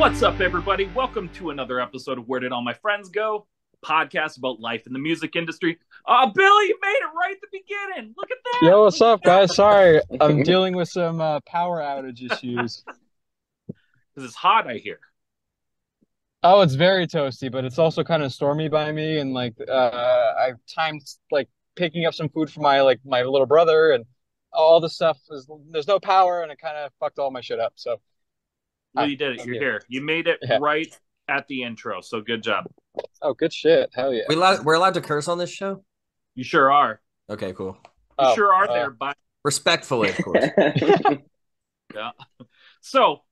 What's up, everybody? Welcome to another episode of Where Did All My Friends Go? Podcast about life in the music industry. Oh, Billy, you made it right at the beginning. Look at that. Yo, what's up, guys? Sorry, I'm dealing with some uh, power outage issues. Because it's hot, I hear. Oh, it's very toasty, but it's also kind of stormy by me, and like uh, I've timed like picking up some food for my like my little brother, and all the stuff is there's no power, and it kind of fucked all my shit up. So Well, you did it. I'm You're here. here. You made it Yeah. right at the intro. So good job. oh, good shit, hell yeah. We allowed, we're allowed to curse on this show. You sure are. Okay, cool. You Oh, sure are uh, there, but Respectfully, of course. yeah. So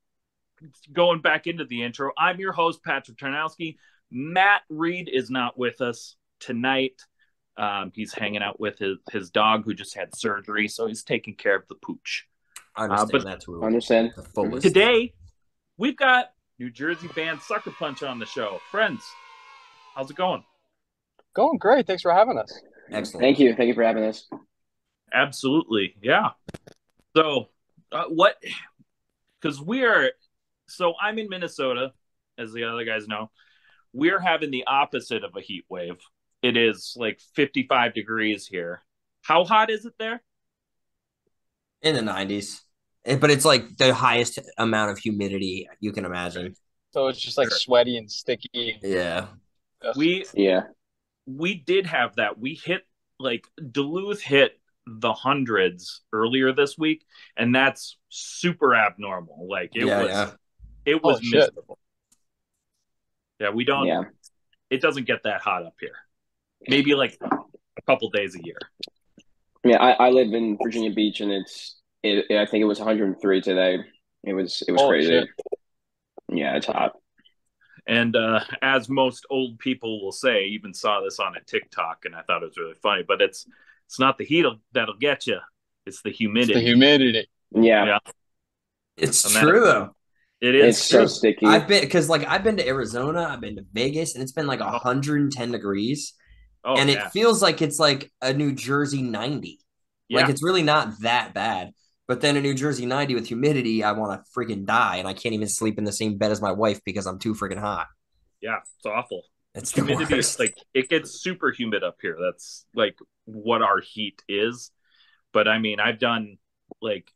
going back into the intro, I'm your host, Patrick Tarnowski. Matt Reed is not with us tonight. Um, he's hanging out with his, his dog who just had surgery, so he's taking care of the pooch. I understand but- that to Understand? the fullest. Today, we've got New Jersey band Sucker Punch on the show. Friends, how's it going? Going great. Thanks for having us. Excellent. Thank you. Thank you for having us. Absolutely, yeah. So, uh, what? Because we are. So I'm in Minnesota, as the other guys know. We're having the opposite of a heat wave. It is like 55 degrees here. How hot is it there? In the 90s. Eh, But it's like the highest amount of humidity you can imagine. So it's just like sweaty and sticky. Yeah. We Yeah. we did have that. We hit like Duluth hit the hundreds earlier this week, and that's super abnormal. Like it yeah, was, yeah. it was Oh, shit. miserable. Yeah, we don't. Yeah. It doesn't get that hot up here. Maybe like a couple days a year. Yeah. I, I live in Virginia Beach, and it's. It, I think it was 103 today. It was. It was Holy crazy. shit. Yeah, it's hot. And uh, as most old people will say, even saw this on a TikTok, and I thought it was really funny. But it's it's not the heat that'll get you; it's the It's humidity. the humidity. Yeah. Yeah. It's And that- true, though. it is It's so sticky. I've been, because like I've been to Arizona, I've been to Vegas, and it's been like 110 degrees. oh, and yeah. it feels like it's like a New Jersey 90. yeah. Like it's really not that bad. But then a New Jersey 90 with humidity, I want to freaking die. And I can't even sleep in the same bed as my wife because I'm too freaking hot. yeah, it's awful. It's the humidity worst. is like it gets super humid up here. That's like what our heat is. But I mean, I've done like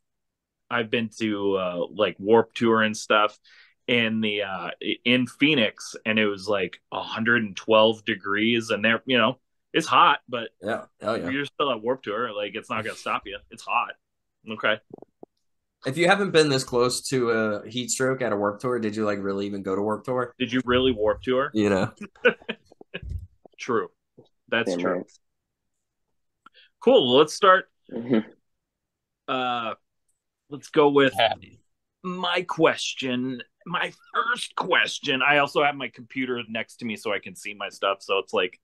I've been to uh like Warped Tour and stuff in the uh in Phoenix and it was like 112 degrees and there, you know, it's hot, but yeah. Yeah. you're still at Warped Tour, like it's not going to stop you. It's hot. Okay. If you haven't been this close to a heat stroke at a work tour, did you like really even go to work tour? Did you really Warped Tour? You know, True. That's Damn true. right. Cool. Well, let's start Mhm. uh let's go with Yeah. my question my first question i also have my computer next to me so i can see my stuff so it's like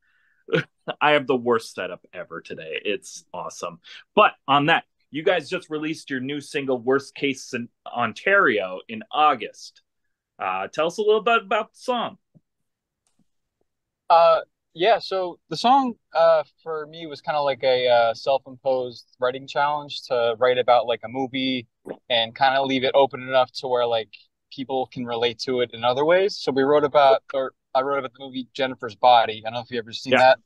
i have the worst setup ever today it's awesome but on that you guys just released your new single worst case in ontario in august uh tell us a little bit about the song Uh, yeah. So the song, uh, for me was kind of like a uh, self-imposed writing challenge to write about like a movie and kind of leave it open enough to where like people can relate to it in other ways. So we wrote about, or I wrote about the movie Jennifer's Body. I don't know if you've ever seen Yeah. that.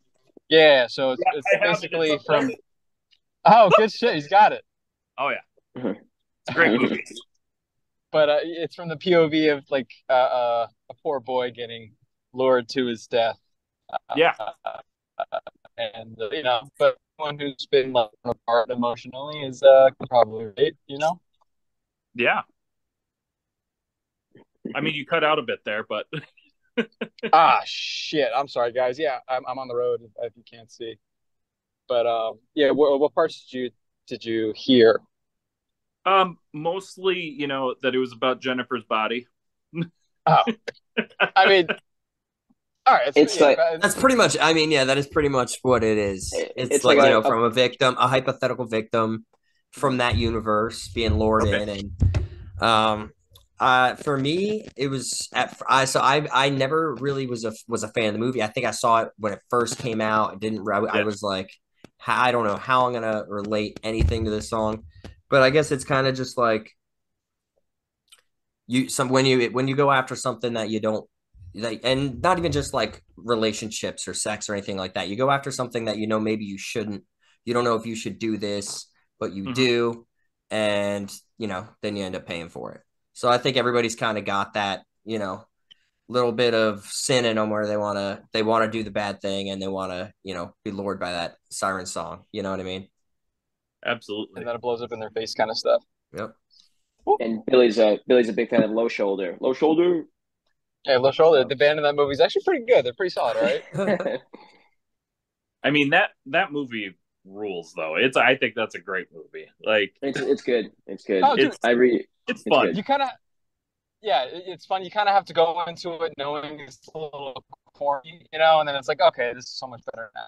Yeah. So it's, Yeah, it's I have it. It's basically on from. Reddit. Oh, good shit. He's got it. oh yeah it's a great movie but uh, it's from the POV of like uh, uh, a poor boy getting lured to his death. Uh, Yeah. and uh, you know, but one who's been left apart emotionally is uh probably relate, you know. yeah i mean you cut out a bit there but ah, shit. I'm sorry, guys. Yeah, I'm I'm on the road if, if you can't see. But um, yeah. What, what parts did you did you hear? um mostly you know that it was about jennifer's body Oh, I mean, all right. It's yeah, like- that's pretty much. I mean, yeah, that is pretty much what it is. It's, it's like, like you a- know, from a victim, a hypothetical victim from that universe being lured Okay. in, and um, uh, for me, it was at I so I I never really was a was a fan of the movie. I think I saw it when it first came out. I didn't I, I was like, how, I don't know how I'm gonna relate anything to this song, but I guess it's kind of just like you some when you when you go after something that you don't like and not even just like relationships or sex or anything like that you go after something that you know maybe you shouldn't you don't know if you should do this but you Mhm. do and you know then you end up paying for it so i think everybody's kind of got that you know little bit of sin in them where they want to they want to do the bad thing and they want to you know be lured by that siren song you know what i mean Absolutely. and then it blows up in their face kind of stuff. yep And Billy's a Billy's a big fan of Low Shoulder. Low Shoulder. Hey, Low Shoulder, the band in that movie is actually pretty good. They're pretty solid, right? I mean that that movie rules though. It's I think that's a great movie. Like it's it's good. It's good. Oh, dude. it's I re it's It's fun. good. you kind of, yeah, it- it's fun. You kind of have to go into it knowing it's a little corny, you know, and then it's like, okay, this is so much better now.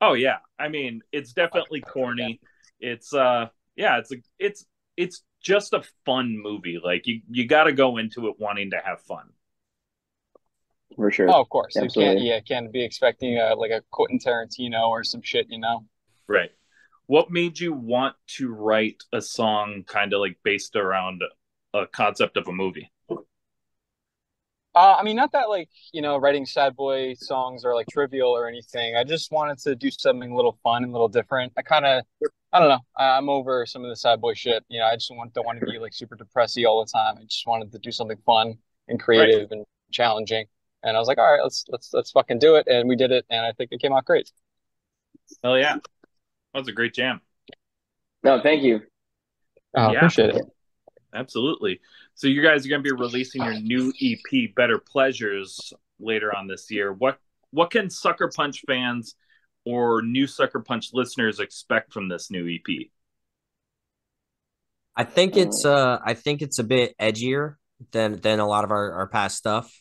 Oh yeah. I mean, it's definitely corny. It's uh yeah, it's a it's it's just a fun movie. Like you you got to go into it wanting to have fun. for sure. Oh, of course. You can't, Absolutely. yeah, can't be expecting uh, like a Quentin Tarantino or some shit, you know. Right. What made you want to write a song kind of like based around a concept of a movie? Uh, I mean, not that like you know, writing sad boy songs are like trivial or anything. I just wanted to do something a little fun and a little different. I kind of, I don't know. I- I'm over some of the sad boy shit. You know, I just want don't want to be like super depressy all the time. I just wanted to do something fun and creative and challenging. And I was like, all right, let's let's let's fucking do it. And we did it, and I think it came out great. Hell yeah. That was a great jam. No, thank you. Oh, Yeah. appreciate it. Absolutely. So you guys are going to be releasing your new EP, Better Pleasures, later on this year. What what can Sucker Punch fans or new Sucker Punch listeners expect from this new EP? I think it's uh I think it's a bit edgier than than a lot of our, our past stuff.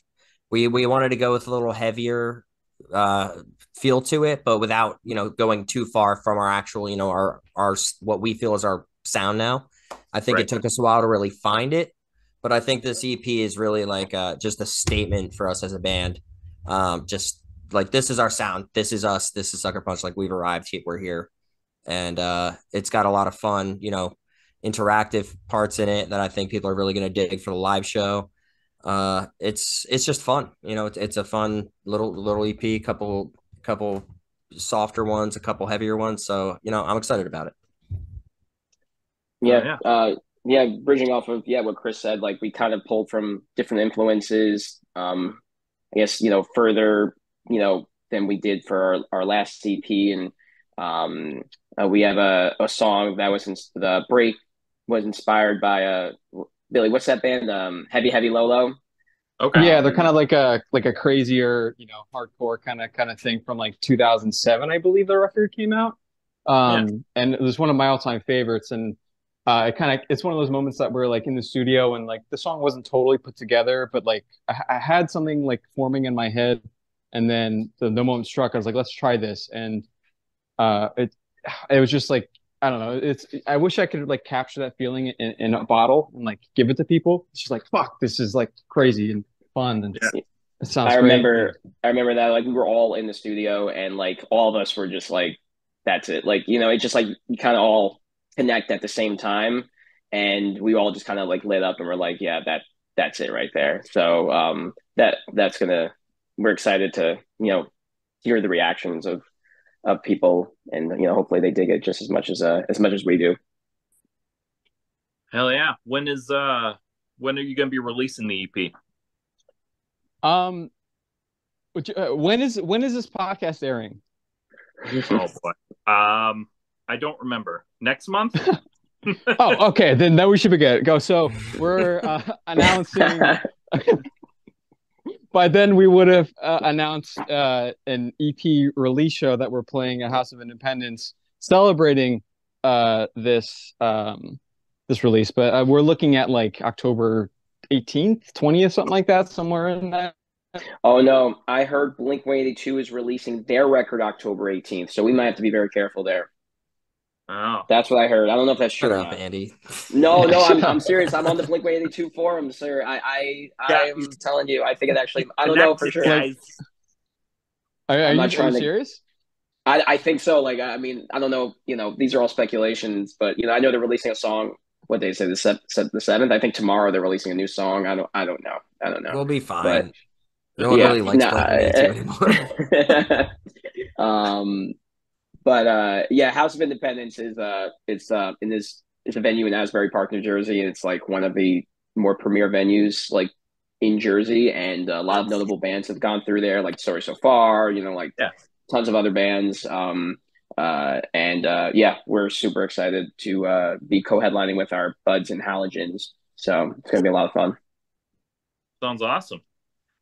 We we wanted to go with a little heavier uh feel to it, but without, you know, going too far from our actual, you know, our our what we feel is our sound now. I think Right. it took us a while to really find it, but I think this EP is really like uh just a statement for us as a band. Um just like this is our sound. This is us. This is Sucker Punch. Like we've arrived here. We're here. And uh it's got a lot of fun, you know, interactive parts in it that I think people are really going to dig for the live show. Uh, it's it's just fun, you know. It's, it's a fun little little EP, couple couple softer ones, a couple heavier ones. So you know, I'm excited about it. Yeah, uh, yeah. Bridging off of yeah what Chris said, like we kind of pulled from different influences. Um, I guess you know further, you know, than we did for our, our last EP, and um, uh, we have a, a song that was in, the break was inspired by uh Billy. What's that band? Um, Heavy Heavy Low Low. Okay. Yeah, they're kind of like a like a crazier, you know, hardcore kind of kind of thing from like 2007, I believe the record came out. Um, and it was one of my all-time favorites. And uh, it kind of it's one of those moments that we're like in the studio and like the song wasn't totally put together, but like I, I had something like forming in my head, and then the, the moment struck. I was like, let's try this, and uh, it it was just like I don't know. It's I wish I could like capture that feeling in, in a bottle and like give it to people. It's just like fuck, this is like crazy and fun and Yeah. it sounds I great. remember I remember that like we were all in the studio and like all of us were just like that's it like you know it's just like you kind of all connect at the same time and we all just kind of like lit up and we're like yeah that that's it right there so um that that's gonna we're excited to you know hear the reactions of of people and you know hopefully they dig it just as much as uh as much as we do Hell yeah. When is uh when are you going to be releasing the EP? Um, which, uh, when is when is this podcast airing? Oh boy. Um I don't remember. Next month? Oh, okay, then then we should be good. Go. So we're uh, announcing. By then, we would have uh, announced uh, an EP release show that we're playing at House of Independence, celebrating uh, this um, this release. But uh, we're looking at like October 18th, 20th, something like that, somewhere in that. oh no I heard Blink 182 is releasing their record October 18th so we might have to be very careful there Oh. that's what I heard I don't know if that's true Shut up, not. Andy. No, no, I'm, I'm serious. I'm on the Blink 182 forum, sir. I, I, I'm telling you, I think it actually, I don't know for sure. Guys. Are, are I'm you, not are you trying to- serious? I, I think so. Like, I mean, I don't know, you know, these are all speculations, but, you know, I know they're releasing a song what they say the se- se- the seventh. I think tomorrow they're releasing a new song. I don't I don't know. I don't know. We'll be fine. But- no one yeah, really likes nah, Blink-182 anymore. um, but uh, yeah, House of Independence is uh, it's uh, in this it's a venue in Asbury Park, New Jersey, and it's like one of the more premier venues like in Jersey, and a lot of notable bands have gone through there, like Story So Far, you know, like Yeah. tons of other bands. Um, uh, and uh, yeah, we're super excited to uh, be co-headlining with our buds and halogens. So it's gonna be a lot of fun. Sounds awesome.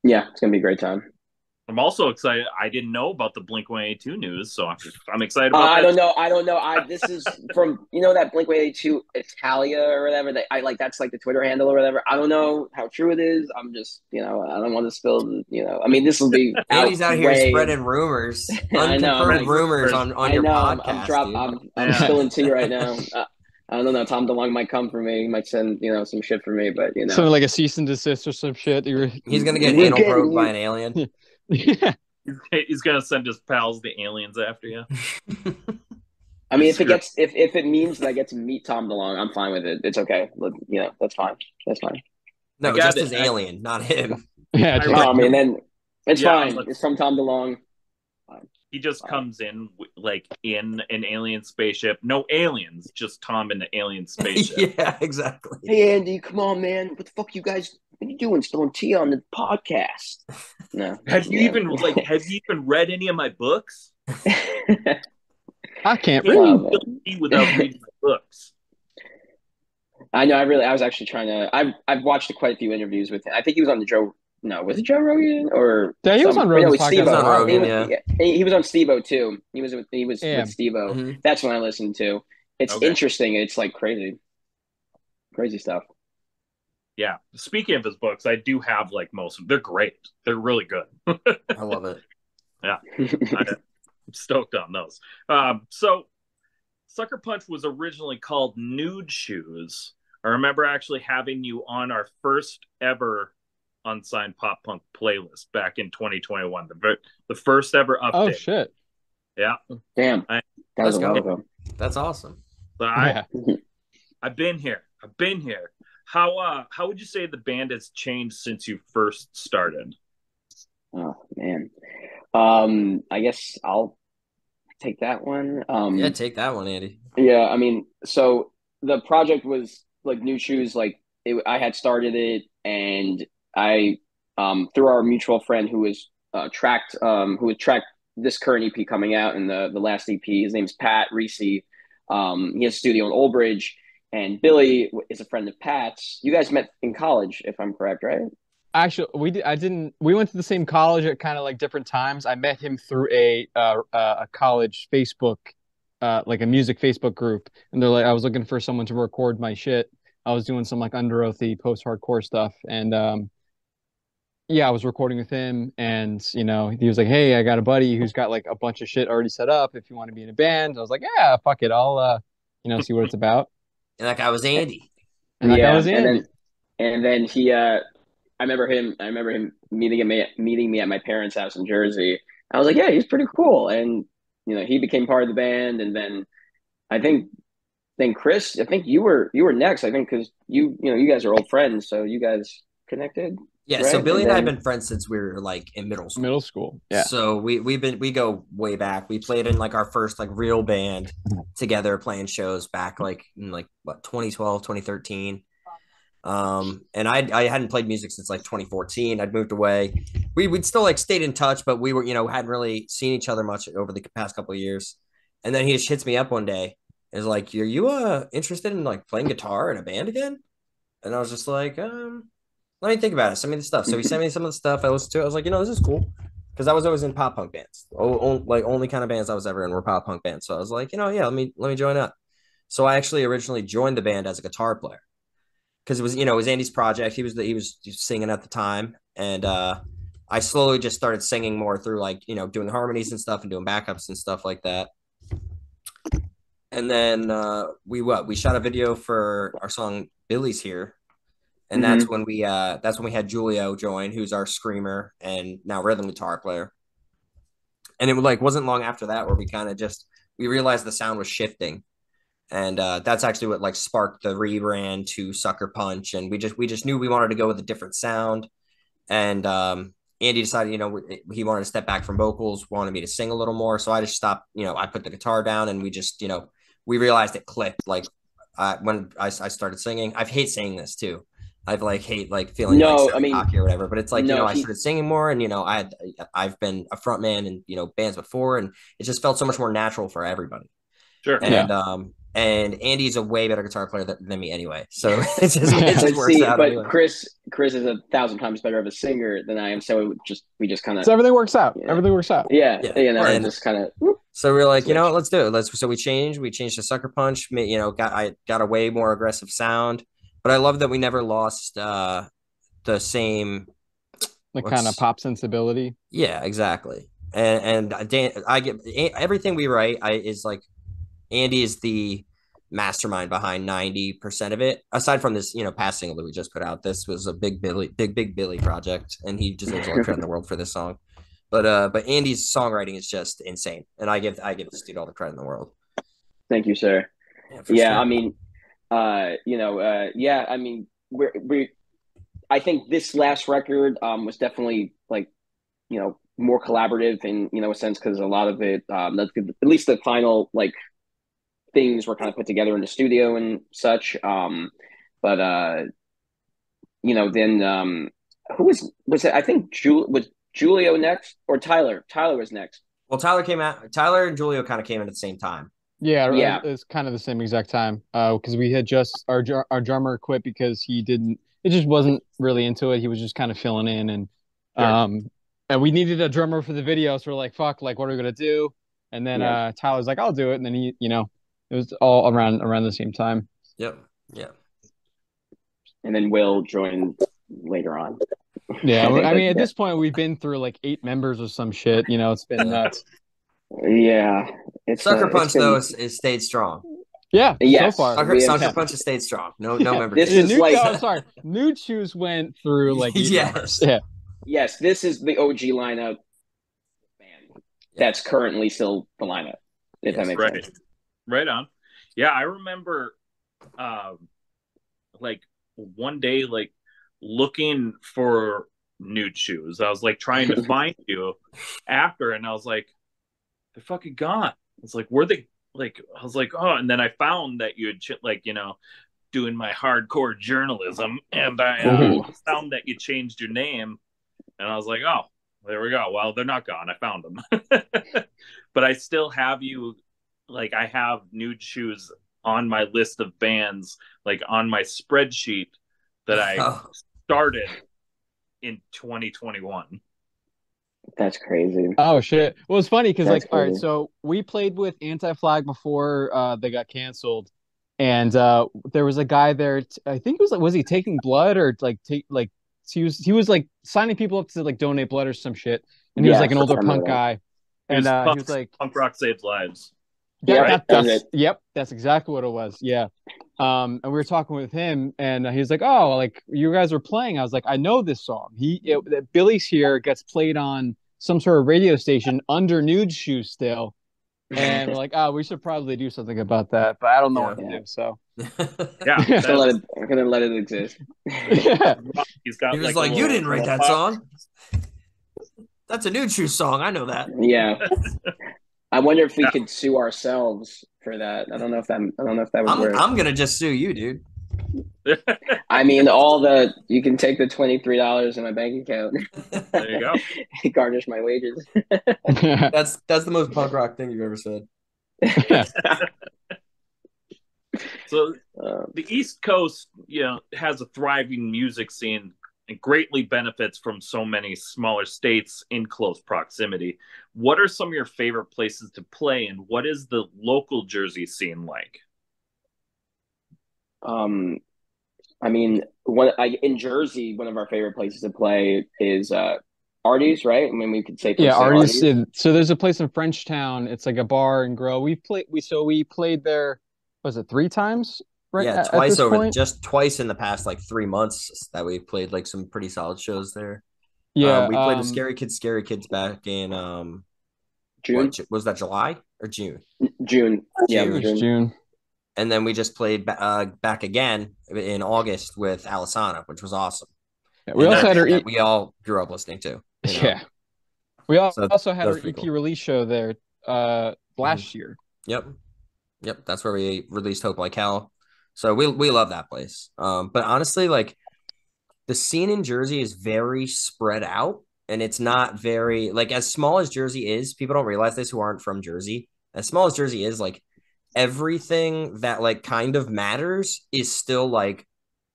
Yeah, it's gonna be a great time. I'm also excited. I didn't know about the Blink 182 news, so I'm, I'm excited Uh, I don't know. I don't know. I this is from you know that Blink One Eighty Two Italia or whatever. That I like. That's like the Twitter handle or whatever. I don't know how true it is. I'm just you know I don't want to spill. the- You know I mean this will be Andy's out here way- spreading rumors, I know, unconfirmed right. rumors on, on I your know. I'm, podcast. I'm drop. dude. I'm I'm Yeah. spilling tea right now. Uh, I don't know. Tom DeLonge might come for me. He might send you know some shit for me, but you know. Something like a cease and desist or some shit. You were- He's gonna get anal probed by an alien. Yeah. He's gonna send his pals, the aliens, after you. I mean, if it gets if if it means that I get to meet Tom DeLonge, I'm fine with it. It's okay. Look, You know, that's fine. That's fine. no, I just it. his alien, not him. Yeah. I just- read- Oh, I mean, then it's Yeah, fine. but- It's from Tom DeLonge. He just Wow. comes in like in an alien spaceship. No aliens, just Tom in the alien spaceship. yeah, exactly. Hey Andy, come on, man. What the fuck you guys what are you doing spilling tea on the podcast? No. Have you Yeah. even like have you even read any of my books? I can't read. tea without reading my books. I know I really I was actually trying to I've I've watched quite a few interviews with him. I think he was on the Joe no, was it Joe Rogan or Yeah, he was some- on Rogan's no, podcast. Steve-O. Was on Rogan, he, was, yeah. he, he was on Steve-O too. He was with he was Yeah. with Steve-O. Mhm. That's when I listened to. It's Okay. interesting. It's like crazy. Crazy stuff. Yeah. Speaking of his books, I do have like most of them. They're great. They're really good. I love it. Yeah. I'm stoked on those. Um, so, Sucker Punch was originally called Nude Shoes. I remember actually having you on our first ever unsigned pop punk playlist back in 2021. The the first ever update. Oh shit. Yeah, Damn. I- That Let's go. That's awesome. so I Yeah. I've been here. I've been here. How uh how would you say the band has changed since you first started? Oh man. Um I guess I'll take that one. Um Yeah, take that one, Andy. Yeah, I mean, so the project was like new shoes. Like it, I had started it, and I um through our mutual friend who was uh, tracked um who had tracked this current EP coming out and the the last EP. His name's Pat Reese. Um, he has a studio in Old Bridge, and Billy is a friend of Pat's. You guys met in college, if I'm correct, right? Actually, we did, I didn't. We went to the same college at kind of like different times. I met him through a uh, uh, a college Facebook, uh, like a music Facebook group, and they're like, I was looking for someone to record my shit. I was doing some like under oathy post hardcore stuff, and um, yeah, I was recording with him, and you know, he was like, Hey, I got a buddy who's got like a bunch of shit already set up. If you want to be in a band, I was like, Yeah, fuck it, I'll uh, you know, see what it's about. And that guy was Andy. And that guy was and then and then he uh I remember him I remember him meeting me meeting me at my parents' house in Jersey. I was like, yeah, he's pretty cool. And you know, he became part of the band and then I think then Chris, I think you were you were next, I think cuz you you know, you guys are old friends, so you guys connected. Yeah, Right, so Billy and and I have been friends since we were like in middle school. Middle school. Yeah. So we we've been we go way back. We played in like our first like real band together playing shows back like in like what 2012, 2013. Um and I I hadn't played music since like 2014. I'd moved away. We we'd still like stayed in touch, but we were, you know, hadn't really seen each other much over the past couple of years. And then he just hits me up one day. Is like, "Are you uh interested in like playing guitar in a band again?" And I was just like, um let me think about it. Send me the stuff. So he sent me some of the stuff. I listened to it. I was like, you know, this is cool. Because I was always in pop punk bands. Oh, like only kind of bands I was ever in were pop punk bands. So I was like, you know, yeah, let me let me join up. So I actually originally joined the band as a guitar player. Because it was, you know, it was Andy's project. He was the he was singing at the time. And uh I slowly just started singing more through like, you know, doing harmonies and stuff and doing backups and stuff like that. And then uh we what? We shot a video for our song Billy's Here and that's when we uh that's when we had Julio join, who's our screamer and now rhythm guitar player. And it like wasn't long after that where we kind of just we realized the sound was shifting, and uh, that's actually what like sparked the rebrand to Sucker Punch, and we just we just knew we wanted to go with a different sound, and um, Andy decided, you know, he wanted to step back from vocals, wanted me to sing a little more, so I just stopped, you know, I put the guitar down, and we just, you know, we realized it clicked. Like uh, when I, I started singing, I hate saying this too. I've like hate like feeling No, like I mean- cocky or whatever, but it's like you No, know I started singing more, and you know I had I've been a frontman in you know bands before, and it just felt so much more natural for everybody. Sure. And um and Andy's a way better guitar player than, than me anyway, so it just, it But just But works see, out. but anyway. Chris, Chris is a thousand times better of a singer than I am. So it just we just kind of So everything works out. Yeah. Everything works out. yeah, Yeah. you know, and just kind of So we are like, you know what, let's do it. Let's so we changed. We changed to sucker punch. ma- You know, got I got a way more aggressive sound, but I love that we never lost uh the same. The kind of pop sensibility. Yeah, exactly. And and Dan, I get everything we write. I is like Andy is the mastermind behind ninety percent of it. Aside from this, you know, past single that we just put out, this was a big Billy, big big Billy project, and he deserves all the credit in the world for this song. But uh, but Andy's songwriting is just insane, and I give I give this dude all the credit in the world. thank you, sir. for yeah, sure. I mean, uh, you know, uh, yeah, I mean, we're we. I think this last record um was definitely like, you know, more collaborative in you know a sense because a lot of it, um, at least the final like things were kind of put together in the studio and such. Um, but uh, you know, then um, who was was it? I think Jul was Julio next or Tyler. Tyler was next. Well, Tyler came out. Tyler and Julio kind of came in at the same time. Yeah, Yeah. It's kind of the same exact time. Uh, because we had just our our drummer quit because he didn't. It just wasn't really into it. He was just kind of filling in, and Sure. um, and we needed a drummer for the video. So we're like, fuck, like, what are we gonna do? And then Yeah. uh, Tyler's like, I'll do it. And then he, you know, it was all around around the same time. Yep. Yeah. And then Will joined later on. Yeah, I mean, that- at this point, we've been through like eight members or some shit. You know, it's been nuts. Yeah, it's Sucker uh, it's Punch been- though is, is stayed strong. Yeah, Yes. so far. Sucker, we have- Sucker Punch has stayed strong. No no Yeah. member. This Yeah, is Nude- like- oh, sorry, Nude Shoes went through like eight Yes. Yeah, Yes, this is the OG lineup band that's currently still the lineup. If that Yes. makes Right. sense. Right on. Yeah, I remember um like one day like looking for nude shoes. I was like trying to find you after and I was like they're fucking gone. It's like where they like I was like oh and then I found that you had ch- like you know doing my hardcore journalism and I uh, found that you changed your name and I was like oh there we go. Well, they're not gone. I found them. but I still have you like I have nude shoes on my list of bands, like on my spreadsheet that I Oh, started in 2021. That's crazy. Oh shit! Well, it's funny because That's like, all right, so we played with Anti Flag before uh, they got canceled, and uh, there was a guy there. t- I think it was like, was he taking blood or like take like he was he was like signing people up to like donate blood or some shit, and he was like an older punk that. guy, and was uh, he punk, was like, punk rock saves lives. yeah, Yeah, that, that's that's yep, that's exactly what it was. Yeah. Um, and we were talking with him, and he was like, "Oh, like you guys were playing." I was like, "I know this song. He it, that Billy's here gets played on some sort of radio station under Nude Shoes still." And we're like, "Oh, we should probably do something about that," but I don't know what to Yeah. do. So Yeah, I'm gonna let it, I'm gonna let it exist. yeah, he's got. he was a like, "You didn't write that little song. That's a nude shoe song. I know that." Yeah. I wonder if we could sue ourselves for that. I don't know if that. I don't know if that would I'm work. I'm gonna just sue you, dude. I mean, all the you can take the twenty three dollars in my bank account, there you go. garnish my wages. That's that's the most punk rock thing you've ever said. So Uh, the East Coast, you know, has a thriving music scene and greatly benefits from so many smaller states in close proximity. What are some of your favorite places to play, and what is the local Jersey scene like? um, I mean, one I, in Jersey, one of our favorite places to play is uh, Artie's, right? I mean, we could say yeah. say Artie's. in- So there's a place in Frenchtown. It's like a bar and grill. We played. We so we played there. Was it three times? Right. yeah, at- at twice this over point? just twice in the past like three months that we played like some pretty solid shows there. Yeah. Um, we played um, with Scary Kids Scaring Kids back in um June, what, was that July or June? June, yeah, it was June. June. and then we just played uh, back again in August with Alesana, which was awesome. Yeah, we and also had our e- we all grew up listening to. You know? Yeah, we also, so also had our EP cool. release show there uh, last mm-hmm. year. Yep, yep, that's where we released Hope Like Hell. So we we love that place. Um, but honestly, like the scene in Jersey is very spread out, and it's not very like as small as Jersey is. People don't realize this who aren't from Jersey. As small as Jersey is, like everything that like kind of matters is still like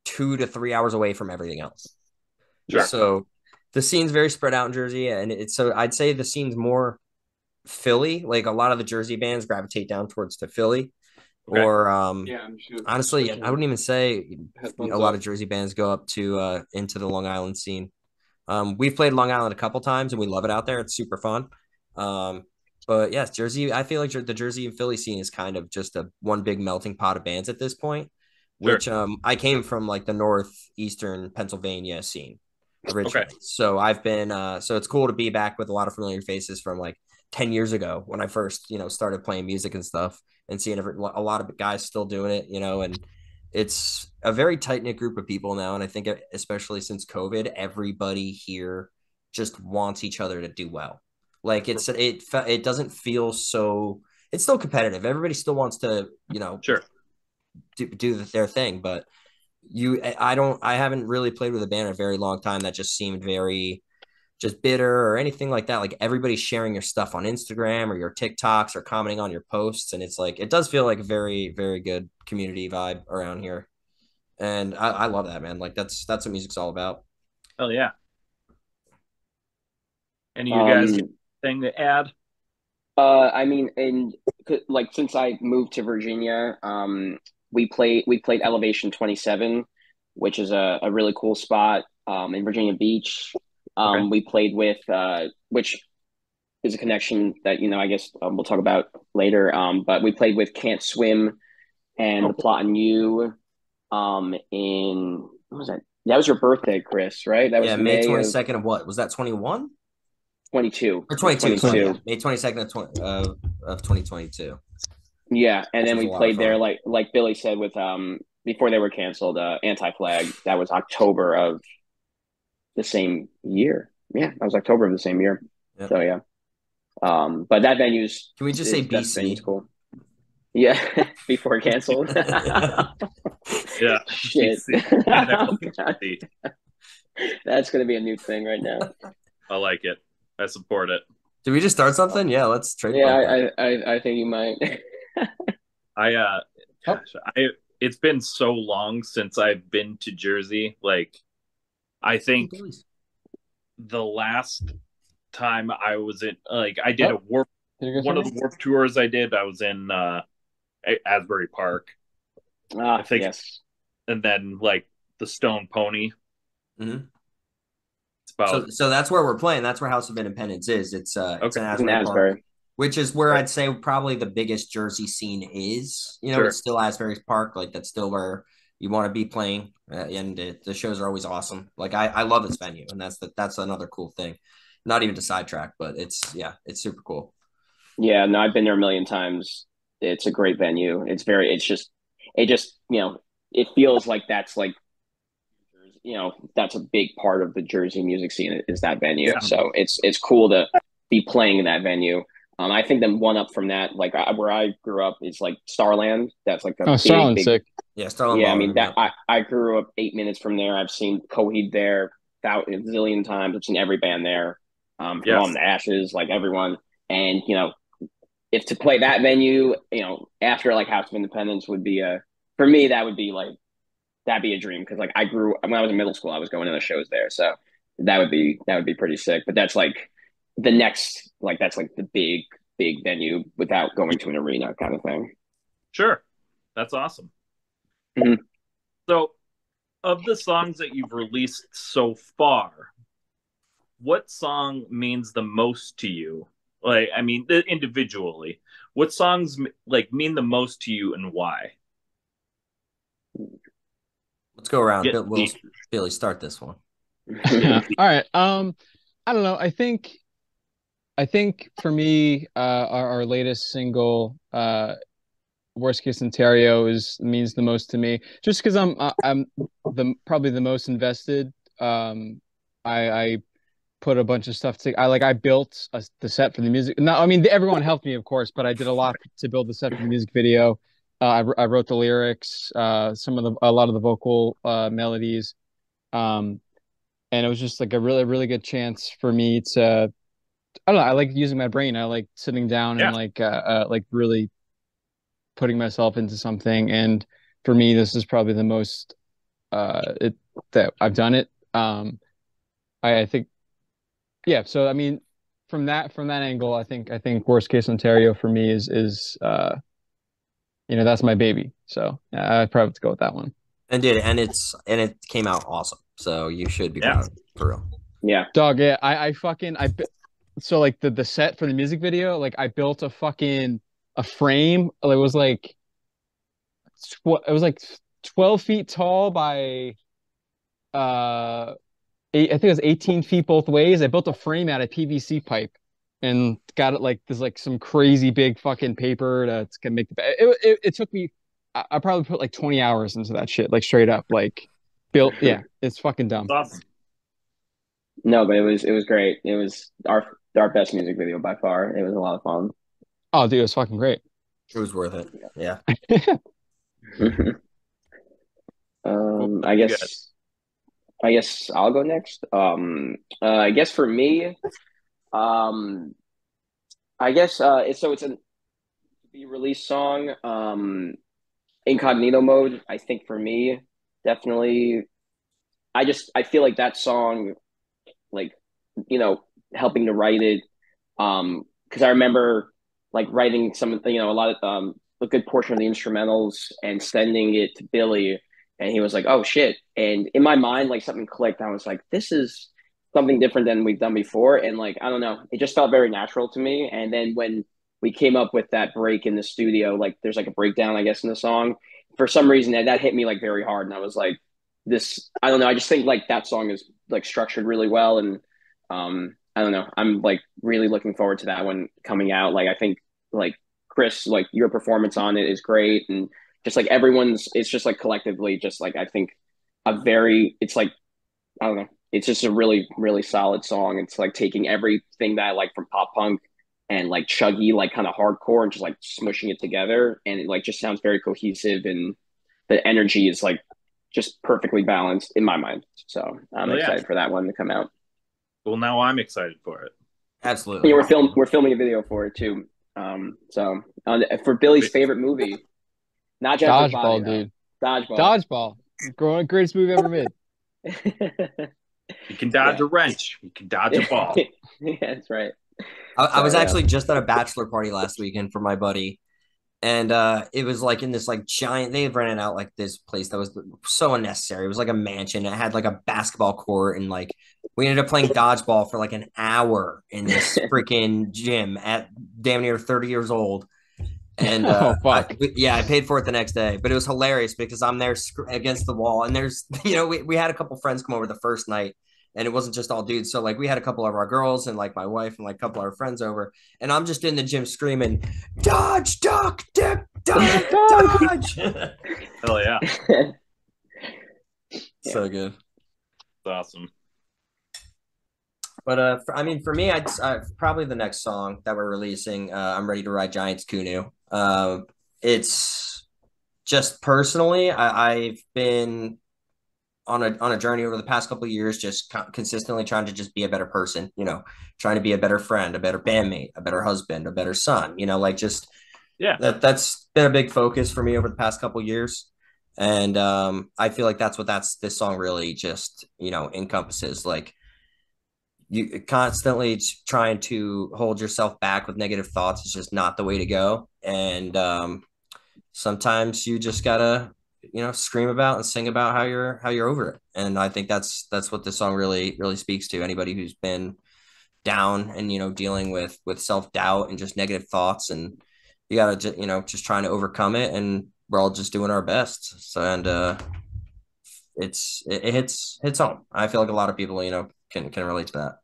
two to three hours away from everything else. Sure. So the scene's very spread out in Jersey, and it's so I'd say the scene's more Philly. Like a lot of the Jersey bands gravitate down towards to Philly. Okay. Or um yeah, sure. honestly, I wouldn't even say a lot of Jersey bands go up to uh into the Long Island scene. Um, we've played Long Island a couple times and we love it out there. It's super fun. Um, but yes, Jersey. I feel like the Jersey and Philly scene is kind of just a one big melting pot of bands at this point. Sure. Which um, I came from like the northeastern Pennsylvania scene originally. Okay. So I've been uh, so it's cool to be back with a lot of familiar faces from like ten years ago when I first you know started playing music and stuff and seeing every, a lot of guys still doing it. You know, and it's a very tight knit group of people now, and I think especially since COVID, everybody here just wants each other to do well. Like it's it it doesn't feel so. It's still competitive. Everybody still wants to you know sure do, do their thing, but you I don't I haven't really played with a band in a very long time that just seemed very just bitter or anything like that. Like everybody's sharing your stuff on Instagram or your TikToks or commenting on your posts. And it's like, it does feel like a very, very good community vibe around here. And I, I love that, man. Like that's, that's what music's all about. Oh yeah. Any of you guys um, thing to add? Uh, I mean, and like since I moved to Virginia, um, we played we played Elevation Twenty Seven, which is a, a really cool spot um, in Virginia Beach. Um, okay. We played with uh, which is a connection that you know I guess um, we'll talk about later. Um, but we played with Can't Swim and oh. the Plot in You um, in what was that? That was your birthday, Chris, right? That was yeah, May twenty second of, of what was that? Twenty one. 22 or 22, 22. May 22nd of, 20, uh, of 2022 yeah and then we played there like like billy said with um before they were canceled uh anti-flag that was october of the same year yeah that was october of the same year yep. so yeah um but that venue's can we just say bc cool yeah before canceled yeah shit that's gonna be a new thing right now i like it I support it. Did we just start something? Yeah, let's trade. Yeah, I, I, I think you might. I uh, gosh, I it's been so long since I've been to Jersey. Like, I think the last time I was in, like, I did oh. a warp. One of the warp tours I did, I was in uh, Asbury Park. Ah, I think, yes. And then like the Stone Pony. Mm-hmm about. So, so that's where we're playing. That's where House of Independence is. It's uh, okay. it's in Asbury, Asbury. Park, which is where I'd say probably the biggest Jersey scene is. You know, sure. it's still Asbury Park. Like that's still where you want to be playing, uh, and it, the shows are always awesome. Like I, I love this venue, and that's the, that's another cool thing. Not even to sidetrack, but it's yeah, it's super cool. Yeah, no, I've been there a million times. It's a great venue. It's very. It's just. It just you know. It feels like that's like you know that's a big part of the Jersey music scene is that venue. Yeah. So it's it's cool to be playing in that venue. Um, I think then one up from that, like I, where I grew up, is like Starland. That's like a oh, big, Starland big, sick. Yeah, Starland. Yeah, I mean that I, I grew up eight minutes from there. I've seen Coheed there a zillion times. I've seen every band there. Um, yes. on the Ashes, like everyone, and you know, if to play that venue, you know, after like House of Independence would be a for me that would be like that'd be a dream because like I grew when I was in middle school, I was going to the shows there, so that would be that would be pretty sick. But that's like the next like that's like the big big venue without going to an arena kind of thing. Sure, that's awesome. Mm-hmm. So, of the songs that you've released so far, what song means the most to you? Like, I mean, individually, what songs like mean the most to you and why? Let's go around. Bill, we'll, Billy, start this one. yeah. All right. Um, I don't know. I think, I think for me, uh, our, our latest single, uh, worst case Ontario is means the most to me, just because I'm I'm the probably the most invested. Um, I I put a bunch of stuff to I like I built a, the set for the music. No, I mean everyone helped me, of course, but I did a lot to build the set for the music video. Uh, I, I wrote the lyrics, uh, some of the a lot of the vocal uh, melodies, um, and it was just like a really really good chance for me to. I don't know. I like using my brain. I like sitting down Yeah. and like uh, uh, like really putting myself into something. And for me, this is probably the most uh, it that I've done it. Um, I, I think, yeah. So I mean, from that from that angle, I think I think worst case Ontario for me is is uh, you know that's my baby. So yeah, I'd probably have to go with that one. And did and it's and it came out awesome. So you should be Yeah. proud for real. Yeah. Dog, yeah, I I fucking I bu- so like the the set for the music video, like I built a fucking a frame. It was like tw- it was like 12 feet tall by uh eight, I think it was 18 feet both ways. I built a frame out of PVC pipe and got it like there's like some crazy big fucking paper that's gonna make the it, it, it took me I, I probably put like 20 hours into that shit, like straight up, like built yeah, it's fucking dumb. Awesome. No, but it was it was great. It was our our best music video by far. It was a lot of fun. Oh dude, it was fucking great. It was worth it. Yeah. um, I you guess I guess I'll go next. Um, uh, I guess for me, um, I guess uh, it's so it's a be released song. Um, incognito mode. I think for me, definitely. I just I feel like that song, like you know, helping to write it. Um, because I remember like writing some, you know, a lot of um a good portion of the instrumentals and sending it to Billy, and he was like, "Oh shit!" And in my mind, like something clicked. I was like, "This is something different than we've done before," and like I don't know, it just felt very natural to me. And then when we came up with that break in the studio, like there's like a breakdown, I guess, in the song. For some reason, that that hit me like very hard, and I was like, "This, I don't know." I just think like that song is like structured really well, and um, I don't know. I'm like really looking forward to that one coming out. Like I think like Chris, like your performance on it is great, and just like everyone's, it's just like collectively, just like I think a very, it's like I don't know, it's just a really really solid song. It's like taking everything that I like from pop punk and like chuggy, like kind of hardcore, and just like smushing it together, and it like just sounds very cohesive, and the energy is like just perfectly balanced in my mind. So I'm Well, yeah. excited for that one to come out. Well, now I'm excited for it. Absolutely. Yeah, we're film we're filming a video for it too. Um, so uh, for Billy's favorite movie, not just Dodgeball, dude. Dodgeball. Dodgeball. Growing greatest movie ever made. You can dodge Yeah. a wrench. You can dodge a ball. yeah, that's right. I, I was actually just at a bachelor party last weekend for my buddy, and uh, it was like in this like giant. They had rented out like this place that was so unnecessary. It was like a mansion. It had like a basketball court, and like we ended up playing dodgeball for like an hour in this freaking gym at damn near thirty years old. And uh, Oh, fuck. I- yeah, I paid for it the next day, but it was hilarious because I'm there sc- against the wall, and there's you know we we had a couple friends come over the first night and it wasn't just all dudes. So like we had a couple of our girls and like my wife and like a couple of our friends over, and I'm just in the gym screaming, "Dodge, duck, dip, dodge, dodge!" Hell yeah. So good. It's awesome. But uh, for, I mean, for me, I'd uh, probably the next song that we're releasing. Uh, I'm ready to ride Giants Kunu. Uh, it's just personally, I, I've been on a on a journey over the past couple of years, just co- consistently trying to just be a better person. You know, trying to be a better friend, a better bandmate, a better husband, a better son. You know, like just Yeah. that that's been a big focus for me over the past couple of years. And um, I feel like that's what that's this song really just you know encompasses. Like you constantly trying to hold yourself back with negative thoughts is just not the way to go. And um, sometimes you just gotta you know scream about and sing about how you're how you're over it. And I think that's that's what this song really really speaks to anybody who's been down and you know dealing with with self doubt and just negative thoughts and you gotta just you know just trying to overcome it and we're all just doing our best so and uh it's it, it hits hits home i feel like a lot of people you know can can relate to that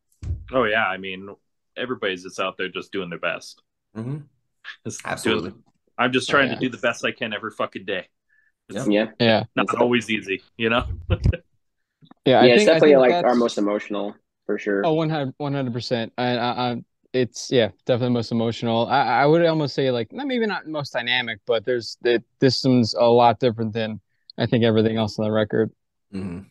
Oh yeah. I mean, everybody's just out there just doing their best. mm-hmm. Just Absolutely. doing- I'm just trying Yeah. to do the best I can every fucking day. It's Yeah, Yeah, not always easy, you know. yeah. I yeah, it's think, I definitely think like that's- our most emotional for sure. Oh, 100 100%. And I, I, it's yeah, definitely most emotional. I, I would almost say like not maybe not most dynamic, but there's it, this one's a lot different than I think everything else on the record. Mhm.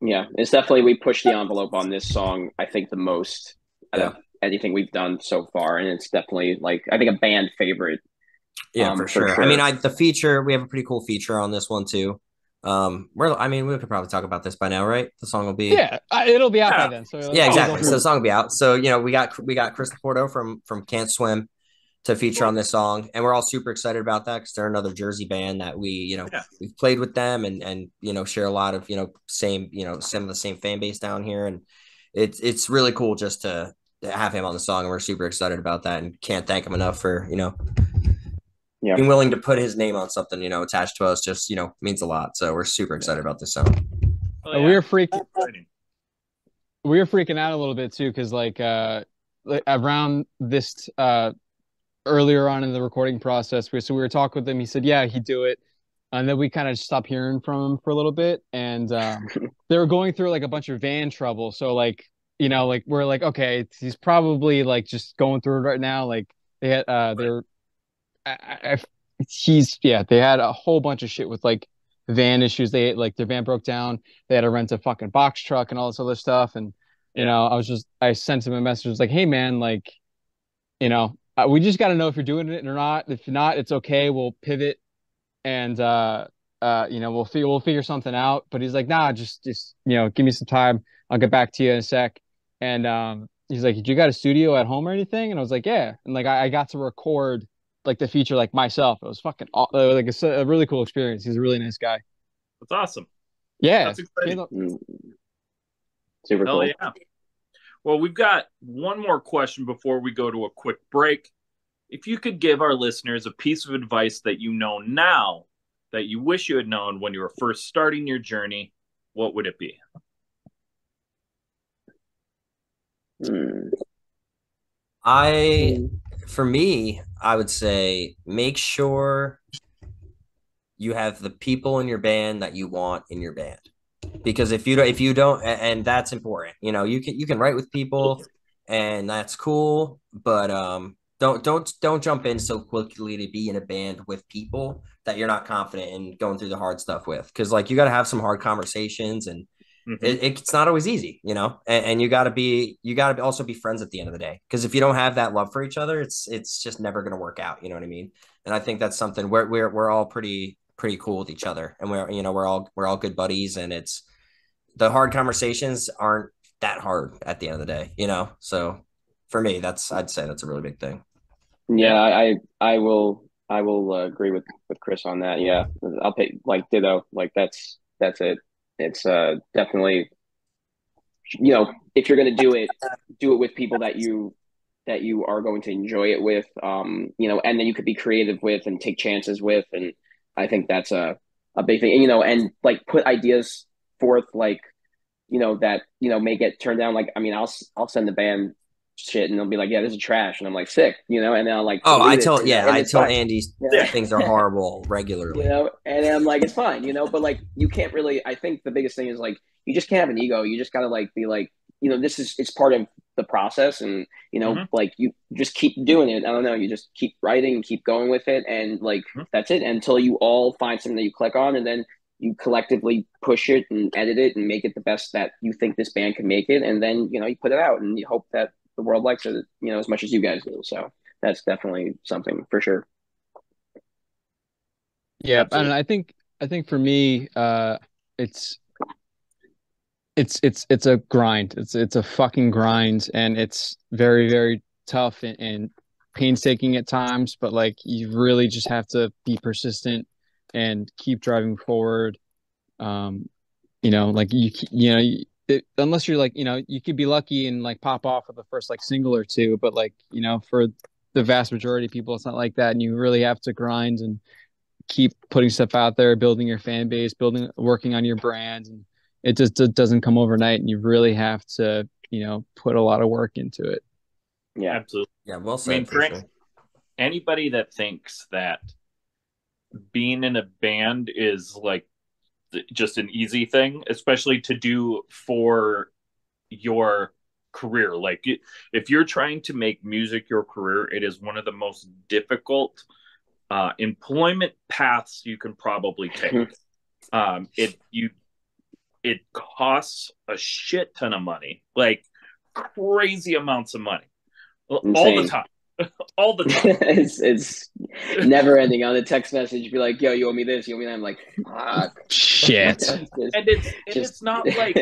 Yeah, it's definitely we pushed the envelope on this song. I think the most out of anything we've done so far, and it's definitely like I think a band favorite. Yeah, Um, for, for sure. I mean, I the feature we have a pretty cool feature on this one too. Um, we're I mean, we could probably talk about this by now, right? The song will be Yeah, it'll be out Yeah. by then. So yeah, exactly. So the song will be out. So you know, we got we got Chris Porto from from Can't Swim to feature on this song, and we're all super excited about that because they're another Jersey band that we you know Yeah. we've played with them and and you know share a lot of you know same you know some of the same fan base down here, and it's it's really cool just to to have him on the song, and we're super excited about that, and can't thank him enough for you know. Yeah. Being willing to put his name on something, you know, attached to us just, you know, means a lot. So we're super excited about this song. Oh, we were freak we were freaking out a little bit too because like uh around this uh earlier on in the recording process we so we were talking with him. He said yeah he'd do it. And then we kind of stopped hearing from him for a little bit. And um they were going through like a bunch of van trouble. So like you know like we're like okay he's probably like just going through it right now. Like they had uh they're I, I, he's yeah they had a whole bunch of shit with like van issues. They like their van broke down. They had to rent a fucking box truck and all this other stuff. And you know i was just i sent him a message. Was like hey man like you know uh, we just got to know if you're doing it or not. If not it's okay. We'll pivot and uh uh you know we'll figure we'll figure something out. But he's like nah just just you know give me some time. I'll get back to you in a sec. And um he's like you got a studio at home or anything? And i was like yeah. And like i, I got to record like the feature like myself it was fucking aw- uh, like it's a, a really cool experience he's a really nice guy That's awesome. yeah That's exciting. Mm. Super Hell cool. yeah. Well, we've got one more question before we go to a quick break. If you could give our listeners a piece of advice that you know now that you wish you had known when you were first starting your journey, what would it be? Mm. I, for me, I would say make sure you have the people in your band that you want in your band. Because if you don't, if you don't, and that's important, you know, you can you can write with people, and that's cool. But um, don't don't don't jump in so quickly to be in a band with people that you're not confident in going through the hard stuff with. Because like you got to have some hard conversations and Mhm. it, it's not always easy, you know, and, and you got to be, you got to also be friends at the end of the day. Because if you don't have that love for each other, it's it's just never going to work out. You know what I mean? And I think that's something we're we're we're all pretty pretty cool with each other, and we're you know we're all we're all good buddies, and it's the hard conversations aren't that hard at the end of the day, you know. So for me, that's I'd say that's a really big thing. Yeah, I I I will I will uh, agree with with Chris on that. Yeah, I'll pay like ditto. Like that's that's it. It's uh definitely you know if you're gonna do it, do it with people that you that you are going to enjoy it with. Um, you know, and then you could be creative with and take chances with, and I think that's a a big thing. And, you know, and like put ideas forth like you know that you know may get turned down. Like I mean, I'll I'll send the band shit and they'll be like, yeah, this is trash, and I'm like, sick, you know, and then I'll like, Oh, I delete it, tell yeah, and I tell fine. Andy Yeah. things are horrible regularly. you know, and I'm like, it's fine, you know, but like, you can't really. I think the biggest thing is like, you just can't have an ego. You just gotta like be like, you know, this is it's part of the process, and you know, Mhm. like you just keep doing it. I don't know, you just keep writing, and keep going with it, and like Mhm. that's it until you all find something that you click on, and then you collectively push it and edit it and make it the best that you think this band can make it, and then you know you put it out and you hope that the world likes it, you know, as much as you guys do. So that's definitely something for sure. Yeah, Absolutely. and I think I think for me, uh, it's it's it's it's a grind. It's it's a fucking grind, and it's very very tough and, and painstaking at times. But like, you really just have to be persistent and keep driving forward. Um, you know, like you you know, you- it, unless you're like you know, you could be lucky and like pop off with the first like single or two, but like you know, for the vast majority of people, it's not like that, and you really have to grind and keep putting stuff out there, building your fan base, building, working on your brand, and it just it doesn't come overnight, and you really have to, you know, put a lot of work into it. Yeah. Absolutely. Yeah, well I mean, for sure. anybody that thinks that being in a band is like just an easy thing, especially to do for your career. Like if you're trying to make music your career, it is one of the most difficult uh, employment paths you can probably take. um, it you it costs a shit ton of money, like crazy amounts of money, Insane. all the time. all the time. it's it's never ending on a text message. Be like, "Yo, you owe me this. You owe me that." I'm like, "Fuck, shit." and it's and just... it's not like,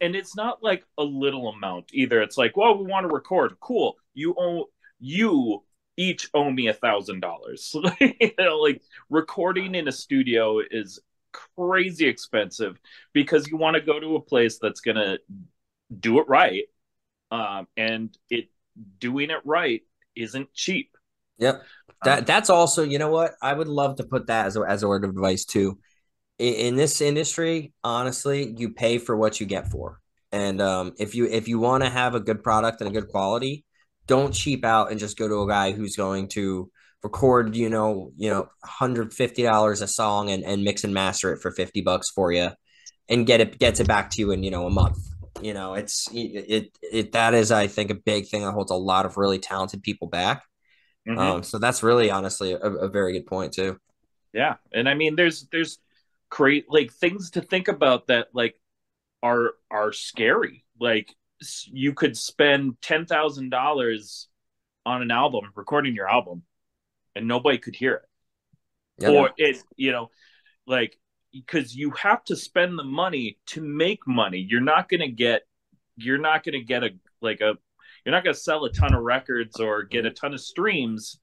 and it's not like a little amount either. It's like, well, we want to record. Cool. You owe you each owe me a thousand dollars. Like recording in a studio is crazy expensive because you want to go to a place that's gonna do it right, um, and it doing it right isn't cheap. Yep. That um, that's also, you know what? I would love to put that as a, as a word of advice too. In, in this industry, honestly, you pay for what you get for. And um, if you if you want to have a good product and a good quality, don't cheap out and just go to a guy who's going to record, you know, you know, $150 a song and, and mix and master it for 50 bucks for you and get it gets it back to you in, you know, a month. You know, it's it, it, it that is I think a big thing that holds a lot of really talented people back. Mm-hmm. Um, so that's really honestly a, a very good point too. Yeah, and I mean, there's there's great like things to think about that like are are scary. Like you could spend ten thousand dollars on an album, recording your album, and nobody could hear it. Yeah. Or it, you know, like because you have to spend the money to make money. You're not going to get you're not going to get a like a you're not going to sell a ton of records or get a ton of streams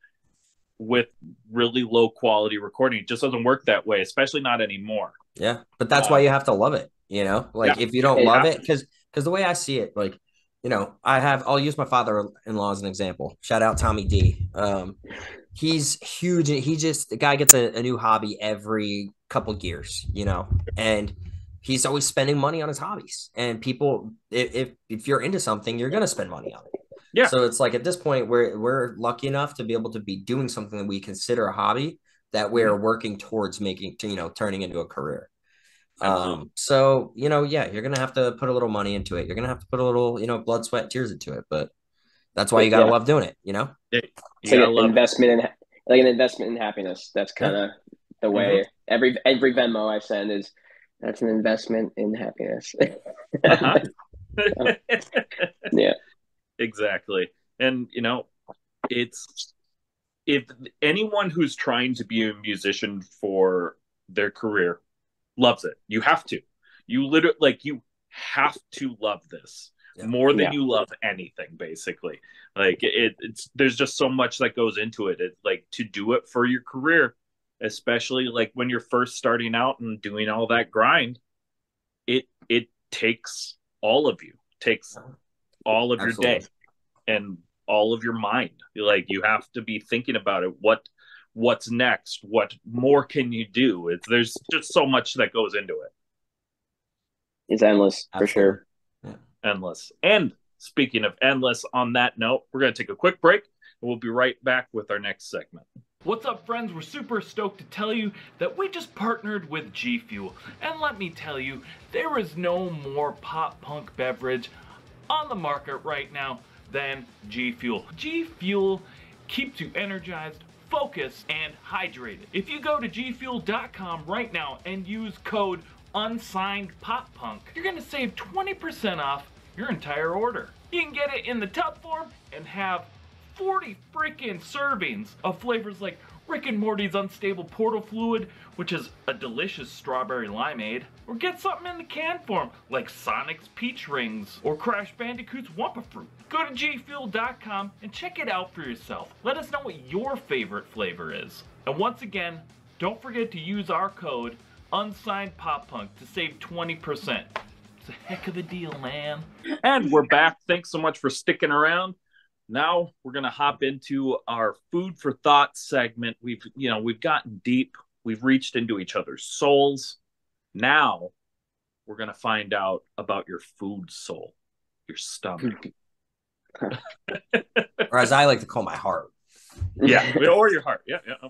with really low quality recording. It just doesn't work that way, especially not anymore. Yeah, but that's uh, why you have to love it. You know, like yeah, if you don't love it, because because the way I see it, like you know, I have I'll use my father-in-law as an example. Shout out Tommy D. Um, he's huge. He just the guy gets a, a new hobby every couple years, you know, and he's always spending money on his hobbies. And people, if if you're into something, you're gonna spend money on it. Yeah. So it's like at this point, we're we're lucky enough to be able to be doing something that we consider a hobby that we're mm-hmm. working towards making, to, you know, turning into a career. Um, so you know, yeah, you're gonna have to put a little money into it. You're gonna have to put a little, you know, blood, sweat, tears into it. But that's why you gotta yeah. love doing it. You know, you it's like an investment in like an investment in happiness. That's kind of yeah. the way mm-hmm. every every Venmo I send is. That's an investment in happiness. uh-huh. yeah, exactly. And you know, it's if anyone who's trying to be a musician for their career loves it. You have to. You literally like you have to love this yeah. More than yeah. you love anything basically. Like it, it's there's just so much that goes into it. It like to do it for your career especially like when you're first starting out and doing all that grind it it takes all of you takes all of Absolutely. your day and all of your mind. Like you have to be thinking about it. What what's next? What more can you do? It's there's just so much that goes into it. It's endless Absolutely. for sure endless. And speaking of endless, on that note, we're going to take a quick break and we'll be right back with our next segment. What's up, friends? We're super stoked to tell you that we just partnered with G Fuel. And let me tell you, there is no more pop punk beverage on the market right now than G Fuel. G Fuel keeps you energized, focused, and hydrated. If you go to gfuel.com right now and use code unsigned pop punk, you're gonna save 20% off your entire order. You can get it in the tub form and have 40 freaking servings of flavors like Rick and Morty's Unstable Portal Fluid, which is a delicious strawberry limeade, or get something in the can form like Sonic's Peach Rings or Crash Bandicoot's Wumpa Fruit. Go to gfuel.com and check it out for yourself. Let us know what your favorite flavor is. And once again, don't forget to use our code unsigned pop punk to save 20%. It's a heck of a deal, man. And we're back. Thanks so much for sticking around. Now we're gonna hop into our food for thought segment. We've you know we've gotten deep. We've reached into each other's souls. Now we're gonna find out about your food soul, your stomach. or as I like to call my heart. yeah, or your heart. Yeah, yeah.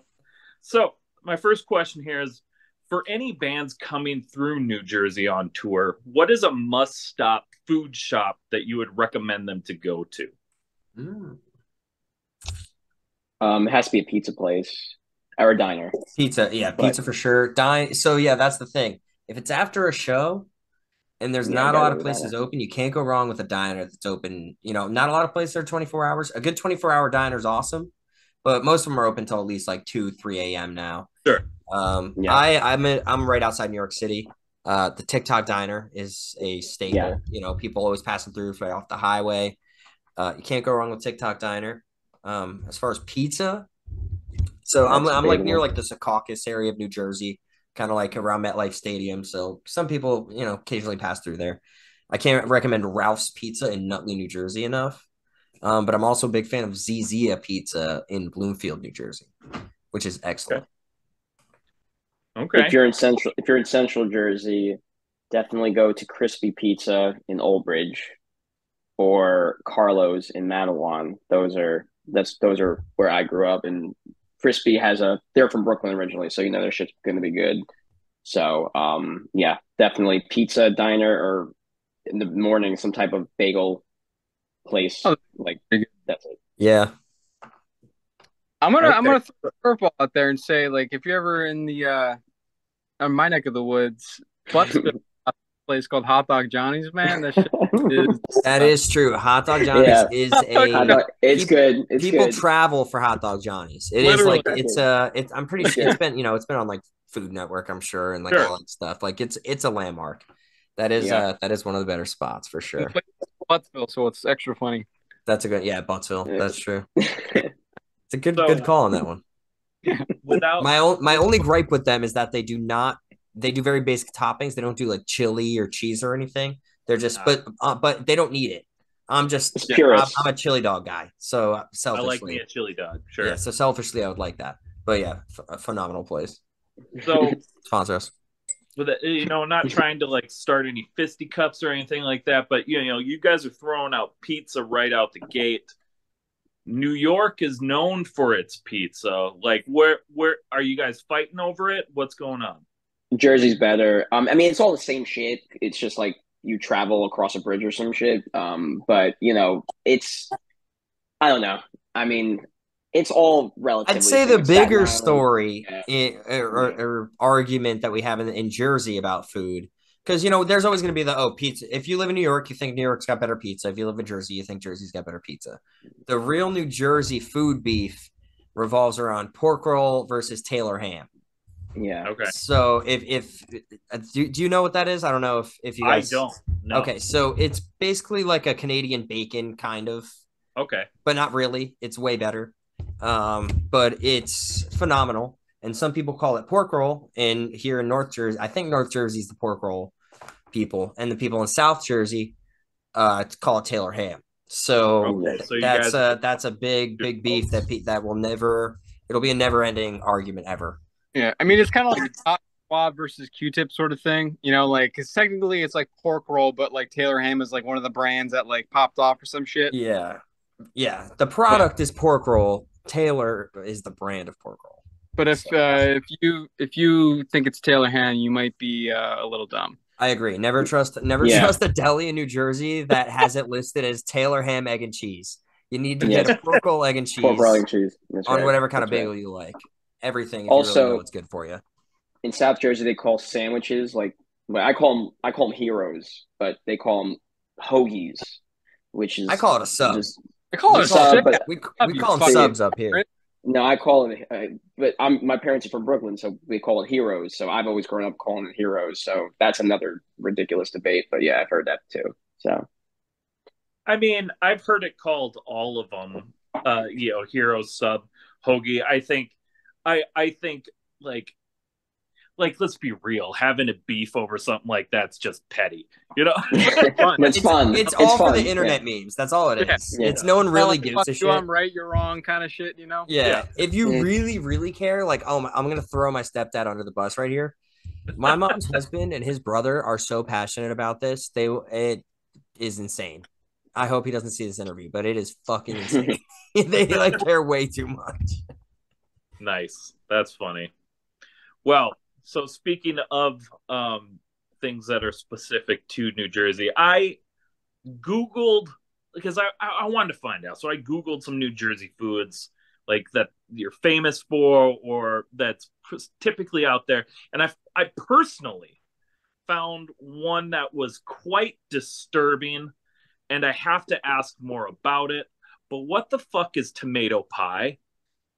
So my first question here is for any bands coming through New Jersey on tour, what is a must stop food shop that you would recommend them to go to? Mm. Um, it has to be a pizza place or a diner. Pizza, yeah, But- pizza for sure. Dine. So yeah, that's the thing. If it's after a show and there's Yeah, not a lot of places diner. open, you can't go wrong with a diner that's open. You know, not a lot of places are 24 hours. A good 24 hour diner is awesome, but most of them are open till at least like 2, 3 a.m. now. Sure. Um, Yeah. I I'm in, I'm right outside New York City. Uh, the Tick Tock diner is a staple. Yeah. You know, people always passing through right off the highway. Uh, you can't go wrong with Tick Tock diner. Um, as far as pizza, so I'm That's a I'm like near one. like the Secaucus area of New Jersey, kind of like around MetLife Stadium. So some people, you know, occasionally pass through there. I can't recommend Ralph's Pizza in Nutley, New Jersey enough. Um, but I'm also a big fan of Zizia Pizza in Bloomfield, New Jersey, which is excellent. Okay. If you're in central, if you're in Central Jersey, definitely go to Crispy Pizza in Old Bridge, or Carlo's in Matawan. Those are that's those are where I grew up, and Crispy has a. They're from Brooklyn originally, so you know their shit's gonna be good. So, um, yeah, definitely pizza diner or in the morning some type of bagel place. Oh, like that's it. Yeah. I'm gonna I'm gonna throw a curveball out there and say like if you're ever in the uh on my neck of the woods, Buttzville, a place called Hot Dog Johnny's, man, that shit is That is true. Hot Dog Johnny's Yeah. is a dog- it's People- good. It's people good. travel for Hot Dog Johnny's. It is Literally. like it's uh it's I'm pretty sure it's been you know it's been on like Food Network I'm sure and like Sure. all that stuff. Like it's it's a landmark. That is Yeah. uh that is one of the better spots for sure. Buttzville, so it's extra funny. That's a good yeah Buttzville. Yeah. That's true. It's a good So- good call on that one. Without My own my only gripe with them is that they do not they do very basic toppings. They don't do like chili or cheese or anything. They're just but uh, but they don't need it. I'm just It's I'm. I'm a chili dog guy. So uh, I selfishly, like me a chili dog. Sure. yeah. So selfishly, I would like that. But yeah, ph- phenomenal place. So Sponsor us. with it, you know, not trying to like start any fisticuffs or anything like that, but you know, you guys are throwing out pizza right out the gate. New York is known for its pizza. Like, where where are you guys fighting over it? What's going on? Jersey's better. Um, I mean, it's all the same shit. It's just like you travel across a bridge or some shit. Um, but you know, it's I don't know. I mean, it's all relatively. I'd say the bigger story Yeah. i- or, or, or argument that we have in, in Jersey about food, because you know, there's always going to be the oh pizza. If you live in New York, you think New York's got better pizza. If you live in Jersey, you think Jersey's got better pizza. The real New Jersey food beef revolves around pork roll versus Taylor ham. Yeah. Okay, So if if uh, do, do you know what that is? I don't know if if you I guys don't. No. Okay, so it's basically like a Canadian bacon kind of Okay. but not really. It's way better. Um, but it's phenomenal. And some people call it pork roll. And here in North Jersey, I think North Jersey's the pork roll people, and the people in South Jersey uh call it Taylor ham. So Okay. So that's guys. a that's a big big beef that pe- that will never. It'll be a never ending argument ever. Yeah, I mean it's kind of like a hot swab versus Q-tip sort of thing, you know, like because technically it's like pork roll, but like Taylor Ham is like one of the brands that like popped off or some shit. Yeah, yeah. The product is pork roll. Taylor is the brand of pork roll. But if uh, if you if you think it's Taylor Ham, you might be uh, a little dumb. I agree. Never trust never Yeah. trust a deli in New Jersey that has it listed as Taylor ham, egg, and cheese. You need to Yeah. get a pork egg, and cheese Pork and cheese. That's on right. whatever kind of That's right. bagel you like. Everything if you Also- really know what's good for you. In South Jersey, they call sandwiches like I call them. I call them heroes, but they call them hoagies, which is I call it a sub. just- I call it a uh, Sub, shit. but- We, we call them subs up here. No, I call it, uh, but I'm my parents are from Brooklyn, so we call it heroes. So I've always grown up calling it heroes. So that's another ridiculous debate. But yeah, I've heard that too. So I mean, I've heard it called all of them. Uh, you know, Heroes sub hoagie. I think, I I think like, like let's be real. Having a beef over something like that's just petty. You know. fun. it's, fun. It's, all fun. for the internet memes. That's all it is. Yeah. It's no one really gives a shit. I'm right, you're wrong, kind of shit. You know? Yeah. Yeah. If you Yeah. really, really care, like, oh, my, I'm gonna throw my stepdad under the bus right here. My mom's husband and his brother are so passionate about this. They it is insane. I hope he doesn't see this interview, but it is fucking insane. they like care way too much. Nice. That's funny. Well, so speaking of um, things that are specific to New Jersey, I Googled because I, I wanted to find out. So I Googled some New Jersey foods like that you're famous for or that's typically out there. And I, I personally found one that was quite disturbing and I have to ask more about it. But what the fuck is tomato pie?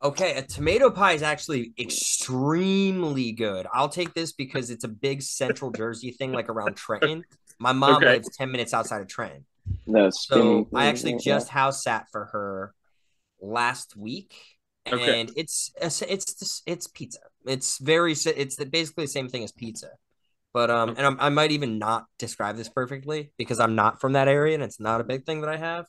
Okay, a tomato pie is actually extremely good. I'll take this because it's a big central Jersey thing, like around Trenton. My mom Okay. lives 10 minutes outside of Trenton. The So spinning I actually yeah. just house sat for her last week. And Okay. it's it's it's it's pizza. It's very it's basically the same thing as pizza. But um and I'm, I might even not describe this perfectly because I'm not from that area and it's not a big thing that I have.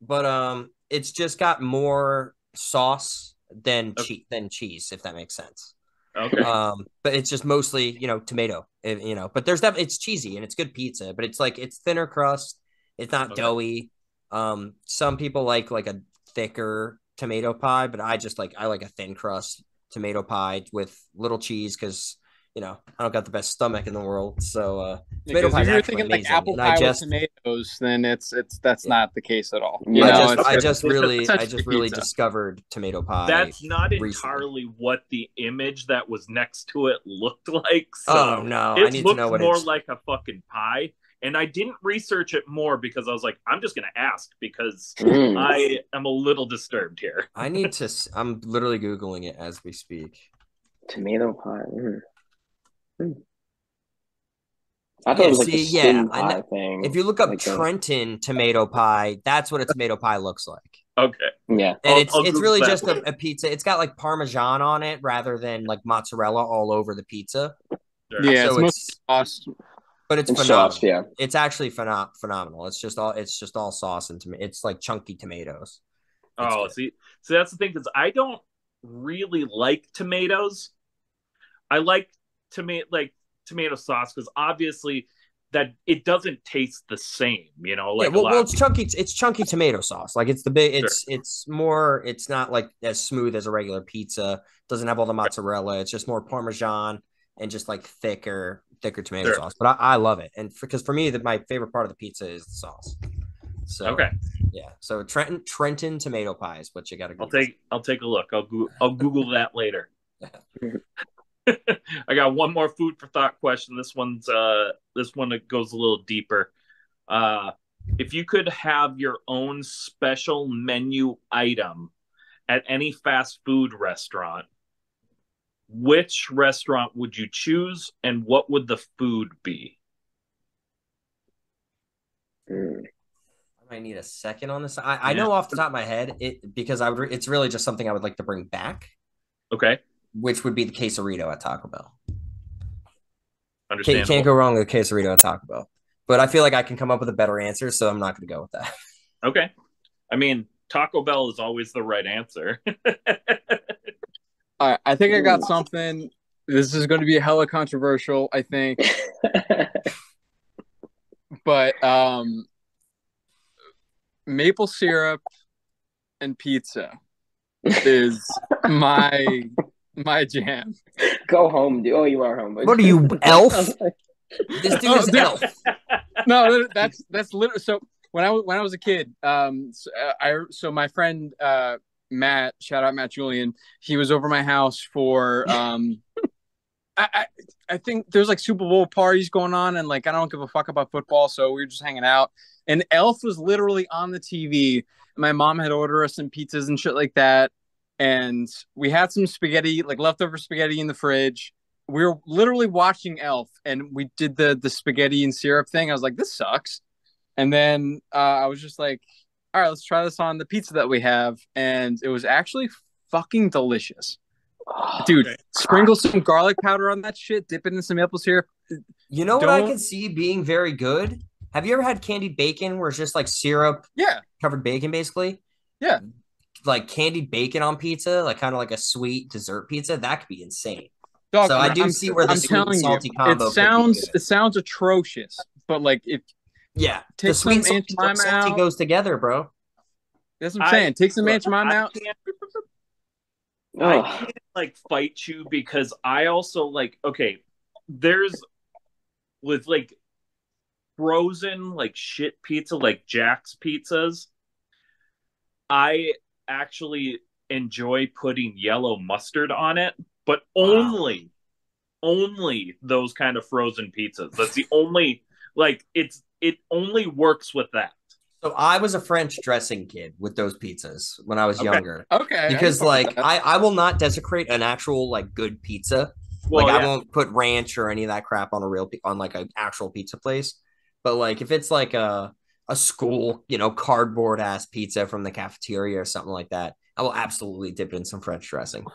But um it's just got more sauce than Okay. cheese than cheese if that makes sense. Okay. Um, but it's just mostly, you know, tomato, eh, you know, but there's that it's cheesy and it's good pizza, but it's like it's thinner crust, it's not Okay. doughy. Um, some people like like a thicker tomato pie, but I just like I like a thin crust tomato pie with little cheese because you know I don't got the best stomach in the world. So uh Tomato pie if you're actually thinking like apple pie just- with tomatoes, then it's it's that's not the case at all. Yeah, You I know, just I just really I just really pizza. discovered tomato pie. That's not recently. entirely what the image that was next to it looked like. So Oh no, I it need to know what more it's like a fucking pie. And I didn't research it more because I was like, I'm just gonna ask because Mm. I am a little disturbed here. I need to I'm literally googling it as we speak. Tomato pie. Mm. I thought Yeah, it was like see, the yeah, spin I pie know- thing. If you look up Like a- Trenton tomato pie, that's what a tomato pie looks like. Okay. yeah. And I'll- it's I'll it's really just a, a pizza. It's got like parmesan on it rather than like mozzarella all over the pizza. Sure. yeah, So it's most it's- sauce. But it's And phenomenal. sauce, yeah. It's actually pheno- phenomenal. It's just all it's just all sauce and tomato. It's like chunky tomatoes. It's Oh, good. see, so that's the thing because I don't really like tomatoes. I like tomato like tomato sauce because obviously that it doesn't taste the same. You know, like yeah, well, well, it's chunky. It's chunky tomato sauce. Like it's the big. It's it's more. It's not like as smooth as a regular pizza. Doesn't have all the mozzarella. It's just more parmesan and just like thicker, thicker tomato Sure. sauce. But I, I love it, and because for me, that my favorite part of the pizza is the sauce. So okay. yeah. So Trenton Trenton tomato pie is what you got to. go. I'll take I'll take a look. I'll go, I'll Google that later. I got one more food for thought question. This one's uh this one goes a little deeper. Uh if you could have your own special menu item at any fast food restaurant, which restaurant would you choose and what would the food be? Mm. I might need a second on this. I, I Yeah. know off the top of my head it because I would. re- It's really just something I would like to bring back, Okay. Which would be the quesarito at Taco Bell. Can't, Understandable. can't go wrong with a quesarito at Taco Bell. But I feel like I can come up with a better answer, so I'm not going to go with that. Okay. I mean, Taco Bell is always the right answer. All right, I think I got something. This is going to be hella controversial, I think, but um, maple syrup and pizza is my my jam. Go home, dude. Oh, you are home. What are you, elf? This dude Oh, is dude. elf. no, that's that's literally so. When I was when I was a kid, um, so, uh, I so my friend uh Matt, shout out Matt Julian, he was over my house for um, I, I I think there's like Super Bowl parties going on, and like I don't give a fuck about football, so we were just hanging out, and Elf was literally on the TV. My mom had ordered us some pizzas and shit like that, and we had some spaghetti, like leftover spaghetti in the fridge we were literally watching Elf, and we did the the spaghetti and syrup thing. I was like, this sucks. And then uh, I was just like, all right, let's try this on the pizza that we have, and it was actually fucking delicious, dude. Okay. Sprinkle some garlic powder on that shit, dip it in some maple syrup. You know what I can see being very good? Have you ever had candied bacon where it's just like syrup Yeah, covered bacon, basically? Yeah. Like candied bacon on pizza, like kind of like a sweet dessert pizza. That could be insane. dog. So I do I'm- see where the I'm sweet and telling salty you, combo it could be sounds good. it sounds atrocious, but like if Yeah. Take the sweet and some salty, salty out. goes together, bro. That's what I'm I- saying. Take some Aunt Jemima I out. can't, I can't like fight you because I also like okay, there's with like frozen like shit pizza like Jack's pizzas. I actually enjoy putting yellow mustard on it, but only only those kind of frozen pizzas. That's the only like it's it only works with that. So I was a French dressing kid with those pizzas when I was Okay. younger. Okay. Because can fuck with like. I, I will not desecrate an actual like good pizza. Well, like I won't put ranch or any of that crap on a real on like an actual pizza place. But like if it's like a a school, you know, cardboard ass pizza from the cafeteria or something like that, I will absolutely dip it in some French dressing.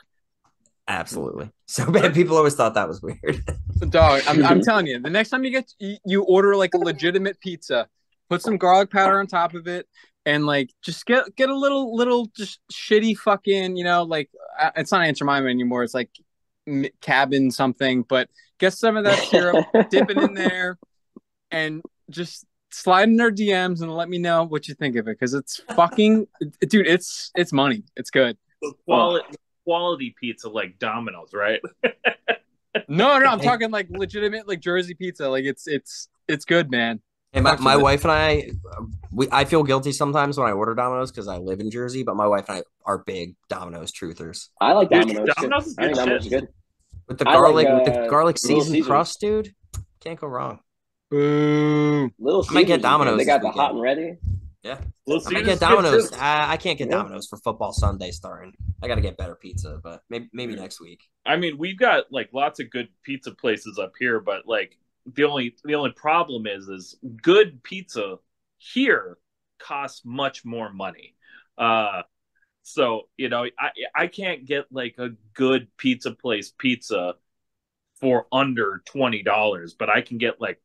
Absolutely. So bad people always thought that was weird. Dog, I'm, I'm telling you, the next time you get you, order like a legitimate pizza, put some garlic powder on top of it, and like just get get a little little just shitty fucking you know like it's not Aunt Jemima anymore. It's like cabin something, but get some of that syrup, dip it in there, and just slide in their DMs and let me know what you think of it because it's fucking dude. It's it's money. It's good. quality quality pizza like Domino's, right? No, no, I'm talking like legitimate like Jersey pizza. Like it's it's it's good, man. And my, my with it. uh, wife and I, we I feel guilty sometimes when I order Domino's because I live in Jersey, but my wife and I are big Domino's truthers. I like Dude, Domino's. too. Domino's is I think good Domino's is good. With the I like, garlic, with the uh, garlic seasoned Caesars. crust, dude, can't go wrong. Boo. Little I might get Caesars is good. Domino's They got the hot and ready. Little I might get is good Domino's. I, I can't get Yeah. Domino's for football Sunday starting. I got to get better pizza, but maybe maybe next week. I mean, we've got like lots of good pizza places up here, but like the only the only problem is is good pizza here costs much more money. Uh so, you know, I I can't get like a good pizza place pizza for under $20, but I can get like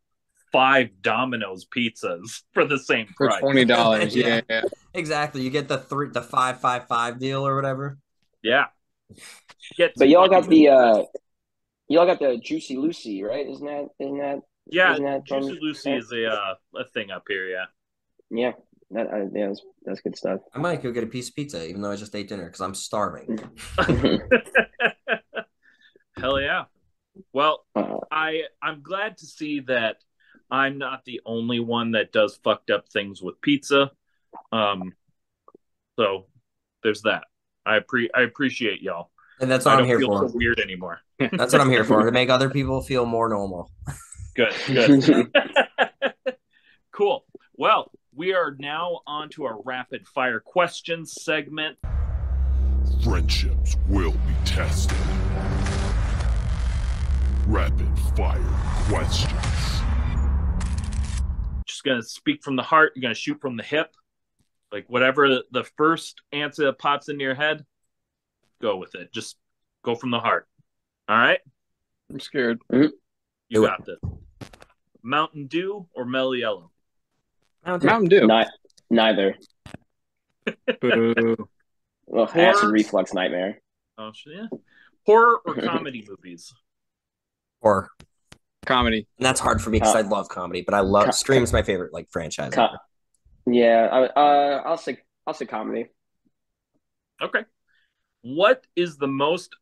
five Domino's pizzas for the same For price. twenty dollars. Yeah. yeah, yeah. Exactly. You get the three, the five five five deal or whatever. Yeah. Get But y'all got the uh, y'all got the Juicy Lucy, right? Isn't that isn't that Yeah, isn't that from- Juicy Lucy is a uh, a thing up here, yeah. yeah? That uh, yeah, that's, that's good stuff. I might go get a piece of pizza, even though I just ate dinner because I'm starving. Hell yeah. Well, Uh, I I'm glad to see that I'm not the only one that does fucked up things with pizza. Um so there's that. I appre- I appreciate y'all. And that's I what I'm don't here feel for. so weird anymore. That's what I'm here for to make other people feel more normal. Good, good. cool. Well, we are now on to our rapid fire questions segment. Friendships will be tested. Rapid fire questions. Just gonna speak from the heart. You're gonna shoot from the hip, like whatever the first answer that pops into your head, go with it. Just go from the heart. All right, I'm scared. you Do it. got this. Mountain Dew or Mellow Yellow? Mountain Dew. Not neither. Boo. Well, Horror. acid reflux nightmare. Oh shit, yeah. Horror or comedy movies? Or Comedy. and that's hard for me because Uh, I love comedy, but I love co- Scream's my favorite like franchise. Co- yeah, I, uh, I'll say I'll say comedy. Okay. What is the most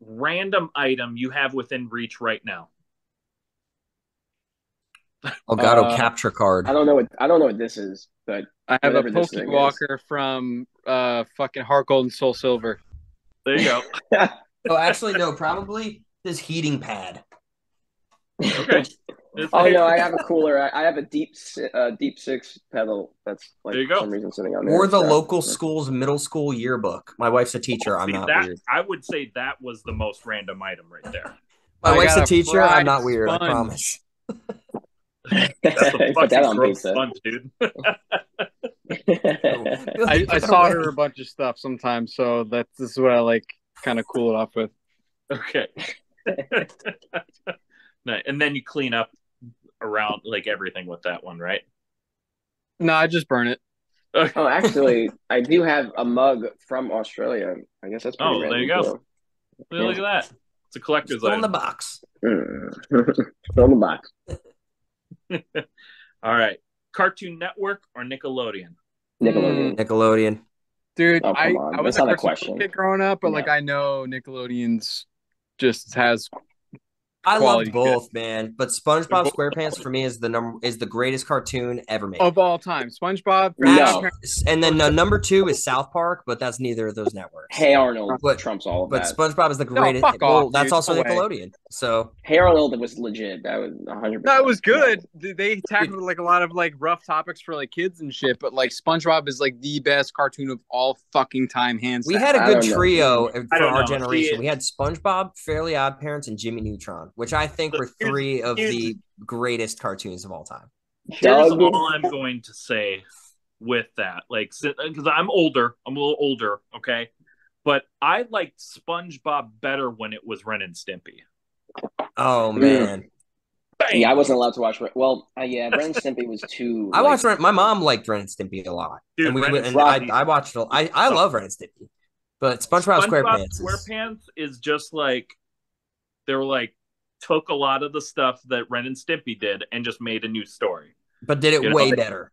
random item you have within reach right now? Elgato Uh, capture card. I don't know what I don't know what this is, but I have a Whatever Walker is. From uh fucking HeartGold and SoulSilver. There you go. Oh, actually, no, probably this heating pad. Okay. Oh no, I have a cooler. I, I have a deep uh, deep six pedal. That's like There you go. some reason sitting on there. Or the so- local school's middle school yearbook. My wife's a teacher. I'm See, not that, weird. I would say that was the most random item right there. My I wife's a a teacher. I'm not weird. I promise. That's the Put that fucking on gross pizza. sponge, dude. I, I solder a bunch of stuff sometimes, so that's this is what I like kind of cool it off with. okay. Nice. and then you clean up around like everything with that one, right? No, I just burn it. oh, actually, I do have a mug from Australia. I guess that's pretty Oh, there you go. too. Look at that. It's a collector's Still in the box. Mm. Still in the box. All right. Cartoon Network or Nickelodeon? Nickelodeon. Nickelodeon. Dude, Oh, I. I was That's a not a question. kid growing up, but Yeah. like I know Nickelodeon's just has I Quality loved both, man. But SpongeBob SquarePants for me is the number is the greatest cartoon ever made. of all time. SpongeBob, No. And then uh, number two is South Park, but that's neither of those networks. Hey Arnold But- trumps all of But that. SpongeBob is the No, greatest. fuck well, off, that's dude. also No way. Nickelodeon. So Hey Arnold was legit. That was 100. No, it was good. They- They tackled like a lot of like rough topics for like kids and shit, but like SpongeBob is like the best cartoon of all fucking time, hands we down. had a good don't know. trio for our know. generation. We had SpongeBob, Fairly Odd Parents, and Jimmy Neutron, which I think were three of the greatest cartoons of all time. Here's Doug. all I'm going to say with that, like, because I'm older, I'm a little older, okay, but I liked SpongeBob better when it was Ren and Stimpy. Oh Mm. man, Bang! Yeah, I wasn't allowed to watch. Well, uh, yeah, Ren and Stimpy was too. I like, watched. Ren, my mom liked Ren and Stimpy a lot, Dude, and, we, Ren and and Stimpy- I, I watched. it- I I love Ren and Stimpy, but SpongeBob, SquarePants. is- SquarePants is just like they were like took a lot of the stuff that Ren and Stimpy did and just made a new story. but did it You way they- better.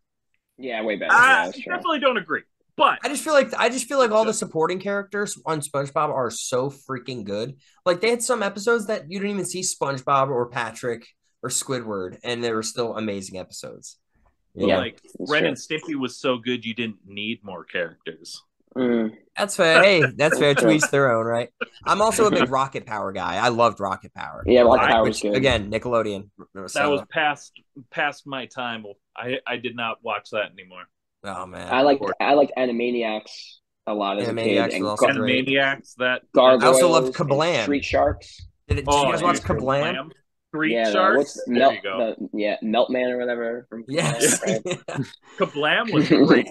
Yeah, way better. I that's true. definitely don't agree, but I just feel like I just feel like all the supporting characters on SpongeBob are so freaking good. Like they had some episodes that you didn't even see SpongeBob or Patrick or Squidward, and they were still amazing episodes. Yeah. like Ren true. and Stimpy was so good you didn't need more characters. Mm. That's fair. Hey, that's fair. To each their own, right? I'm also a big Rocket Power guy. I loved Rocket Power. Yeah, Rocket I- Power was good. again, Nickelodeon. That So- was past past my time. I I did not watch that anymore. oh man. I liked I liked Animaniacs a lot as a Animaniacs kid, and was also Gar- great. Animaniacs that Gargoyles. I also loved and Kablam. Street Sharks. Did, it, did Oh, you guys watch dude, Kablam? Street yeah, Sharks. what's there Melt, you go. the, yeah, Meltman or whatever. From Yes. Kablam, right? Kablam was great.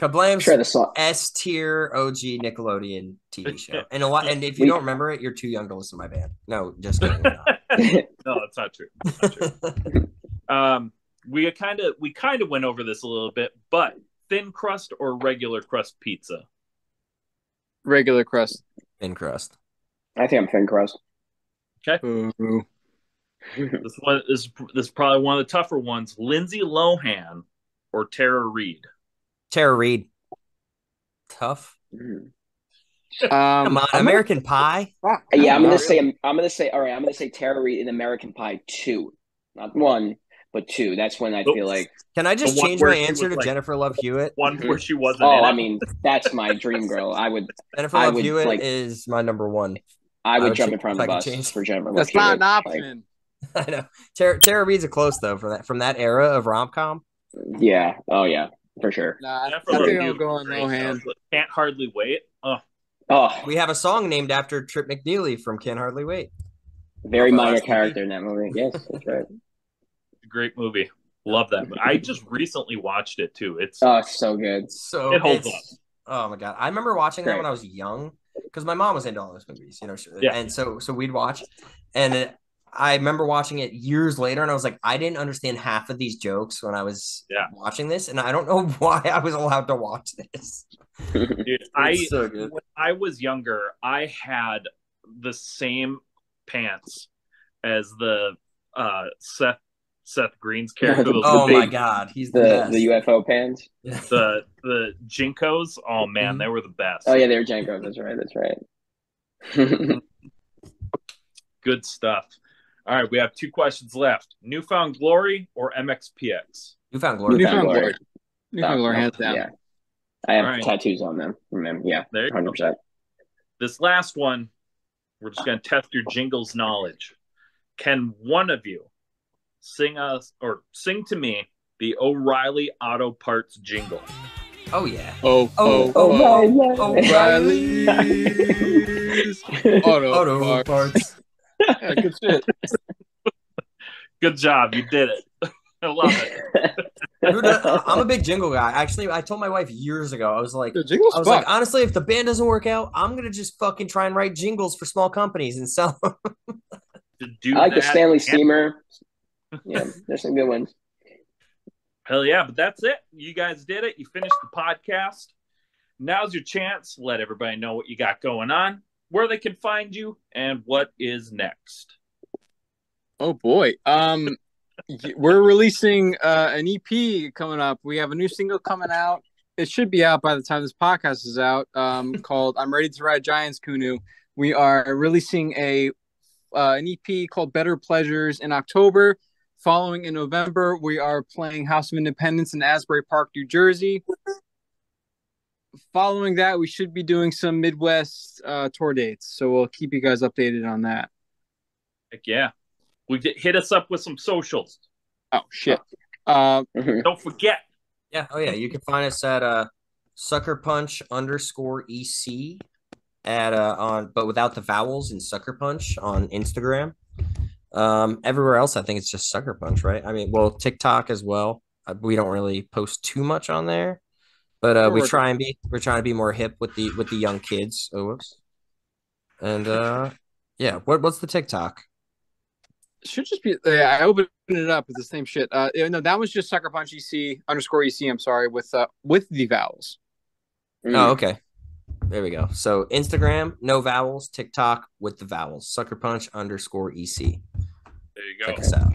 I'm Kablam's sure the. S tier OG Nickelodeon TV show. And a lot and if you We- don't remember it, you're too young to listen to my band. No, just kidding. not. no, that's not true. That's not true. um, we kind of we kind of went over this a little bit, but thin crust or regular crust pizza? regular crust. Thin crust. I think I'm thin crust. Ooh. This one is this is probably one of the tougher ones. Lindsay Lohan or Tara Reid? Tara Reid. Tough. Mm. Um, Come on, I'm American Pie. Yeah, I'm gonna don't say I'm gonna say all right. I'm gonna say Tara Reid in American Pie two, not one, but two. That's when I Nope. feel like Can I just change my answer to like- Jennifer Love Hewitt? One where she wasn't. oh, in I mean that's my dream girl. I would Jennifer I Love would, Hewitt like- is my number one. I would would jump in front of the bus change- for Jennifer. That's Love not an Hewitt. Like, option. I know. Tara, Tara Reid's a close though from that from that era of rom com. yeah. Oh yeah, for sure. Nah, Jennifer I Love think I'll Hewitt go was on. Lohan. Can't hardly wait. Oh, Oh, We have a song named after Trip McNeely from Can't Hardly Wait. very Off minor last movie. character in that movie. Yes, that's right. great movie. Love that. I just recently watched it too. It's Oh, it's so good. So it holds up. Oh my god, I remember watching that when I was young because my mom was into all those movies, you know. Yeah. And so so we'd watch, and it, I remember watching it years later, and I was like, I didn't understand half of these jokes when I was Yeah. watching this, and I don't know why I was allowed to watch this. Dude, I so when I was younger, I had the same pants as the uh Seth Seth Green's character. Oh the my god, he's the, the best. the UFO pants. the the JNCOs. Oh man, Mhm. they were the best. Oh yeah, they were JNCOs. That's right. That's right. Good stuff. All right, we have two questions left. Newfound Glory or MXPX? you found glory. Newfound Glory. Glory. Newfound Glory, hands down. Yeah, I have All right. tattoos on them from them. Yeah, There you hundred percent. This last one, we're just going to test your jingles knowledge. Can one of you sing us or sing to me the O'Reilly Auto Parts jingle? Oh yeah. Oh, Oh, oh, oh, oh O'Reilly's Auto, Auto Parts. parts. Yeah, good shit. Good job, you did it. I love it. Dude, I'm a big jingle guy. Actually, I told my wife years ago. I was like, I was fuck. like, honestly, if the band doesn't work out, I'm gonna just fucking try and write jingles for small companies and sell them. Do I like the Stanley Steamer. Yeah, there's some good ones. Hell yeah, but that's it. You guys did it. You finished the podcast. Now's your chance. Let everybody know what you got going on, where they can find you, and what is next. Oh boy. Um we're releasing uh an EP coming up. We have a new single coming out it should be out by the time this podcast is out. Um, called "I'm Ready to Ride Giants." Kunu. We are releasing a uh, an EP called "Better Pleasures" in October. Following in November, we are playing House of Independence in Asbury Park, New Jersey. Following that, we should be doing some Midwest uh, tour dates, so we'll keep you guys updated on that. Heck yeah. We get, hit us up with some socials. Oh shit! Uh, Don't forget. Yeah. Oh yeah. You can find us at uh sucker punch underscore EC at uh on but without the vowels in sucker punch on Instagram. Um everywhere else I think it's just sucker punch, right? I mean, well, TikTok as well. Uh, We don't really post too much on there. But uh we try and be we're trying to be more hip with the with the young kids. Oh whoops. And uh yeah, what what's the TikTok? Should just be. Yeah, I opened it up. It's the same shit. Uh, no, that was just Sucker Punch EC underscore EC. I'm sorry with uh with the vowels. Mm. Oh, okay. There we go. So Instagram, no vowels, TikTok with the vowels. Sucker punch underscore EC. There you go. Check us out.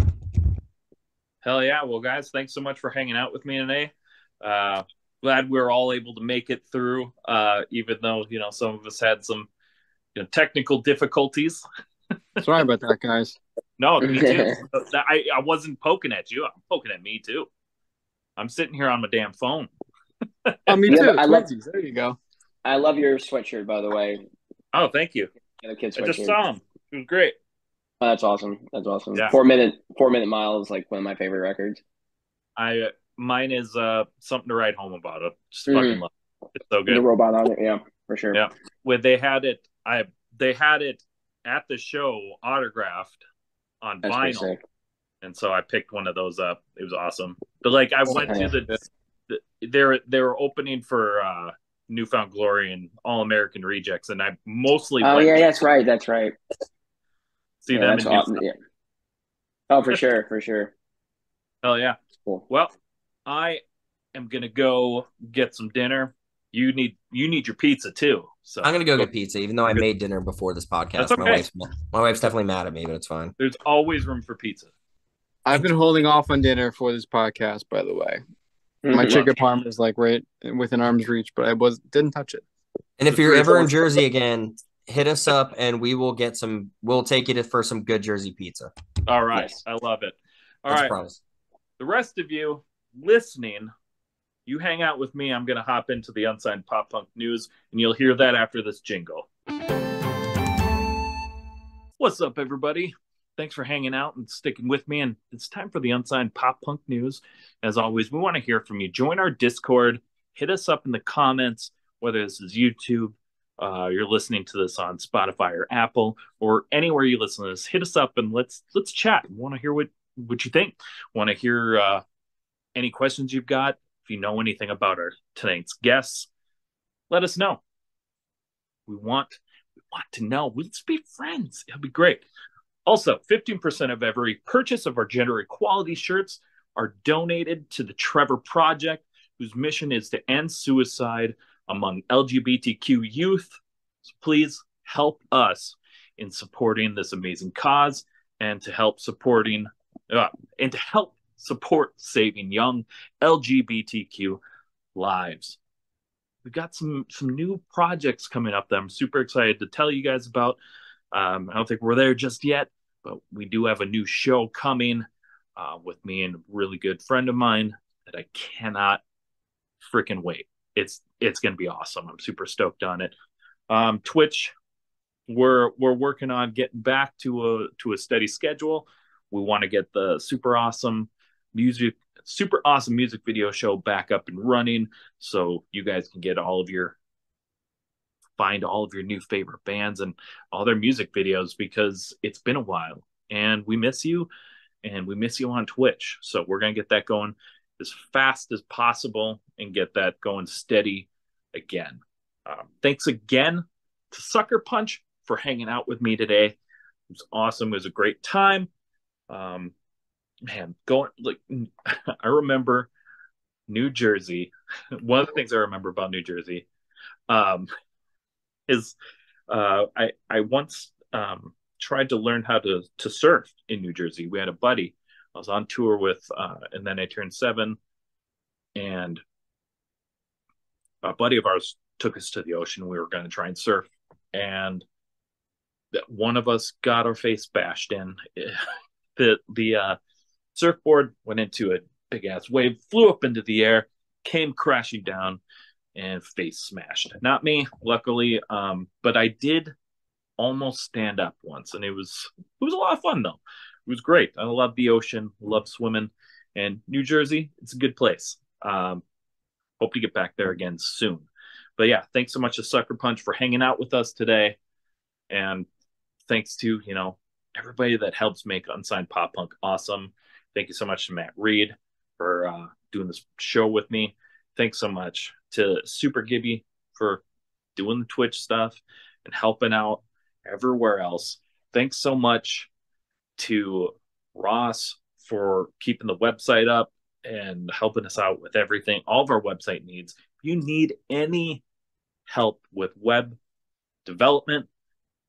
Hell yeah. Well, guys, thanks so much for hanging out with me today. Uh, glad we were all able to make it through, uh, even though, you know, some of us had some you know, technical difficulties. Sorry about that, guys. No, me too. I, I wasn't poking at you. I'm poking at me too. I'm sitting here on my damn phone. Oh, me Yeah, too. I love- Twinsies. There you go. I love your sweatshirt, by the way. Oh, thank you. The kid I just saw him. It was great. Oh, that's awesome. That's awesome. Yeah. Four minute Four Minute Mile is like one of my favorite records. I mine is uh something to write home about. It just Mhm. fucking love it. It's so good. The good. robot on it, yeah, for sure. Yeah. When they had it, I they had it at the show autographed on That's vinyl, and so I picked one of those up. It was awesome. But like I went to the, the they're they were opening for uh New Found Glory and All American Rejects, and I mostly Oh yeah, that's right. That's right. see yeah, them in awesome. Yeah. Oh, for sure, for sure. Hell yeah. Cool. Well, I am gonna go get some dinner. You need you need your pizza too. So I'm gonna go get pizza, even though I made dinner before this podcast. That's My wife's my wife's definitely mad at me, but it's fine. There's always room for pizza. I've been holding off on dinner for this podcast, by the way. My Mhm. chicken parm is like right within arm's reach, but I was didn't touch it. And if you're ever in Jersey again, hit us up and we will get some. We'll take you to for some good Jersey pizza. All right. Yes. I love it. All That's right. The rest of you listening, you hang out with me. I'm going to hop into the unsigned pop punk news, and you'll hear that after this jingle. What's up, everybody? Thanks for hanging out and sticking with me. And it's time for the unsigned pop punk news. As always, we want to hear from you. Join our Discord. Hit us up in the comments, whether this is YouTube, uh, you're listening to this on Spotify or Apple, or anywhere you listen to this. Hit us up and let's let's chat. Want to hear what what you think. Want to hear uh, any questions you've got? If you know anything about our tonight's guests, let us know. We want we want to know. Let's be friends. It'll be great. Also, 15% of every purchase of our gender equality shirts are donated to the Trevor Project, whose mission is to end suicide among LGBTQ youth. So please help us in supporting this amazing cause and to help supporting uh, and to help support saving young LGBTQ lives. We've got some some new projects coming up that I'm super excited to tell you guys about. Um, I don't think we're there just yet, but we do have a new show coming uh, with me and a really good friend of mine that I cannot freaking wait. It's it's gonna be awesome. I'm super stoked on it. Um, Twitch, we're we're working on getting back to a to a steady schedule. We want to get the super awesome music super awesome music video show back up and running so you guys can get all of your find all of your new favorite bands and all their music videos because it's been a while and we miss you and we miss you on Twitch. So we're going to get that going as fast as possible and get that going steady again. Um, thanks again to Sucker Punch for hanging out with me today. It was awesome. It was a great time. Um, man, going like I remember New Jersey. One of the things I remember about New Jersey um, is uh, I I once um, tried to learn how to to surf in New Jersey. We had a buddy. I was on tour with, uh, and then I turned seven, and a buddy of ours took us to the ocean. We were going to try and surf, and one of us got our face bashed in. the the uh, surfboard went into a big ass wave, flew up into the air, came crashing down, and face smashed. Not me, luckily, um, but I did almost stand up once, and it was it was a lot of fun though. It was great. I love the ocean, love swimming, and New Jersey, it's a good place. Um, hope to get back there again soon. But yeah, thanks so much to Sucker Punch for hanging out with us today, and thanks to you know everybody that helps make Unsigned Pop Punk awesome. Thank you so much to Matt Reed for uh, doing this show with me. Thanks so much to Super Gibby for doing the Twitch stuff and helping out everywhere else. Thanks so much to Ross for keeping the website up and helping us out with everything, all of our website needs. If you need any help with web development,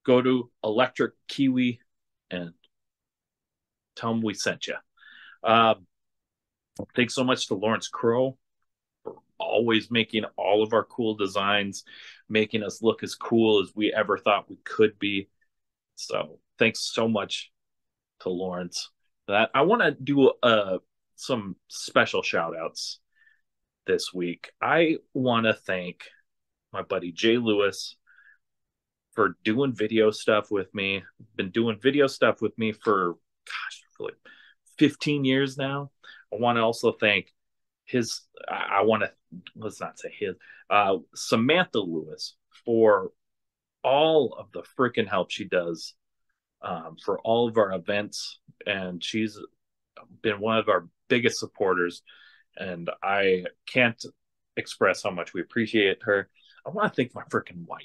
go to Electric Kiwi and tell them we sent you. Um, thanks so much to Lawrence Crow for always making all of our cool designs, making us look as cool as we ever thought we could be. So thanks so much to Lawrence. That I want to do uh, some special shout outs this week. I want to thank my buddy Jay Lewis for doing video stuff with me. Been doing video stuff with me for gosh, for like 15 years now. I want to also thank his I, want to let's not say his uh Samantha Lewis for all of the freaking help she does um, for all of our events and she's been one of our biggest supporters and I can't express how much we appreciate her. I want to thank my freaking wife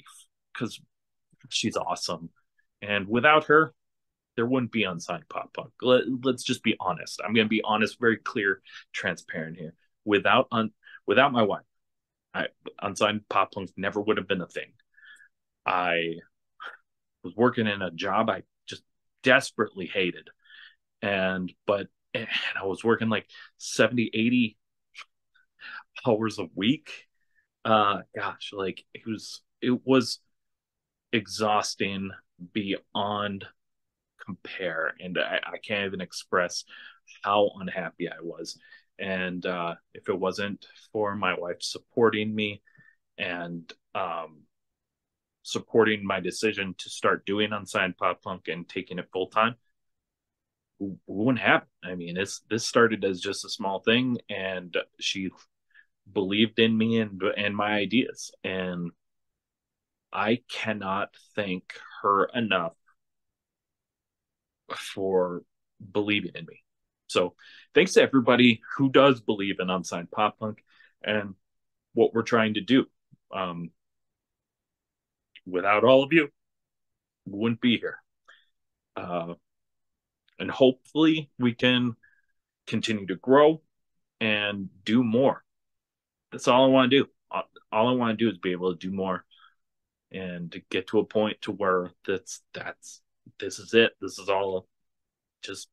because she's awesome. And without her, there wouldn't be unsigned pop punk. Let, us just be honest. I'm going to be honest, very clear, transparent here. Without un, without my wife, I, unsigned pop punk never would have been a thing. I was working in a job I just desperately hated, and but and I was working like 70, 80 hours a week. Uh, gosh, like it was it was exhausting beyond compare and I, I, can't even express how unhappy i was. And uh, if it wasn't for my wife supporting me and um, supporting my decision to start doing unsigned pop punk and taking it full time wouldn't have i mean it's this started as just a small thing and she believed in me and and my ideas. And I cannot thank her enough for believing in me. So thanks to everybody who does believe in unsigned pop punk and what we're trying to do. Um, without all of you, we wouldn't be here. Uh, and hopefully we can continue to grow and do more. That's all I want to do. All I want to do is be able to do more and to get to a point to where that's that's this is it. This is all just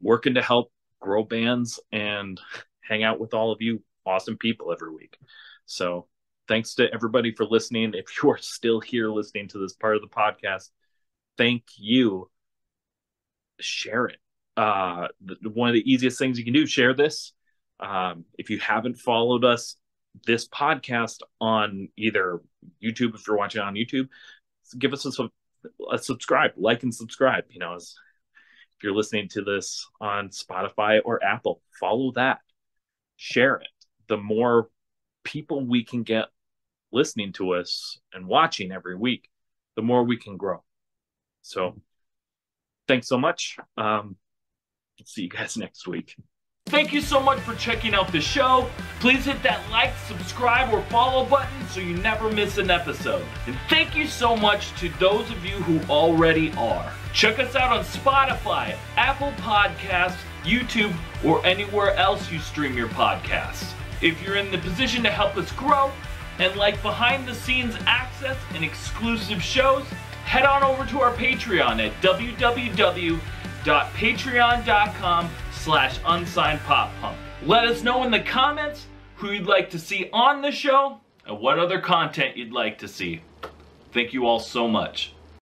working to help grow bands and hang out with all of you awesome people every week. So thanks to everybody for listening. If you are still here listening to this part of the podcast thank you. Share it. Uh one of the easiest things you can do share this. Um if you haven't followed us this podcast on either YouTube if you're watching on YouTube. Give us a, a subscribe, like and subscribe. You know, as, if you're listening to this on Spotify or Apple, follow that, share it. The more people we can get listening to us and watching every week, the more we can grow. So, thanks so much. Um, see you guys next week. Thank you so much for checking out the show. Please hit that like, subscribe, or follow button so you never miss an episode. And thank you so much to those of you who already are. Check us out on Spotify, Apple Podcasts, YouTube, or anywhere else you stream your podcasts. If you're in the position to help us grow and like behind the scenes access and exclusive shows, head on over to our Patreon at www.patreon.com slash unsigned pop punk. Let us know in the comments who you'd like to see on the show, and what other content you'd like to see. Thank you all so much.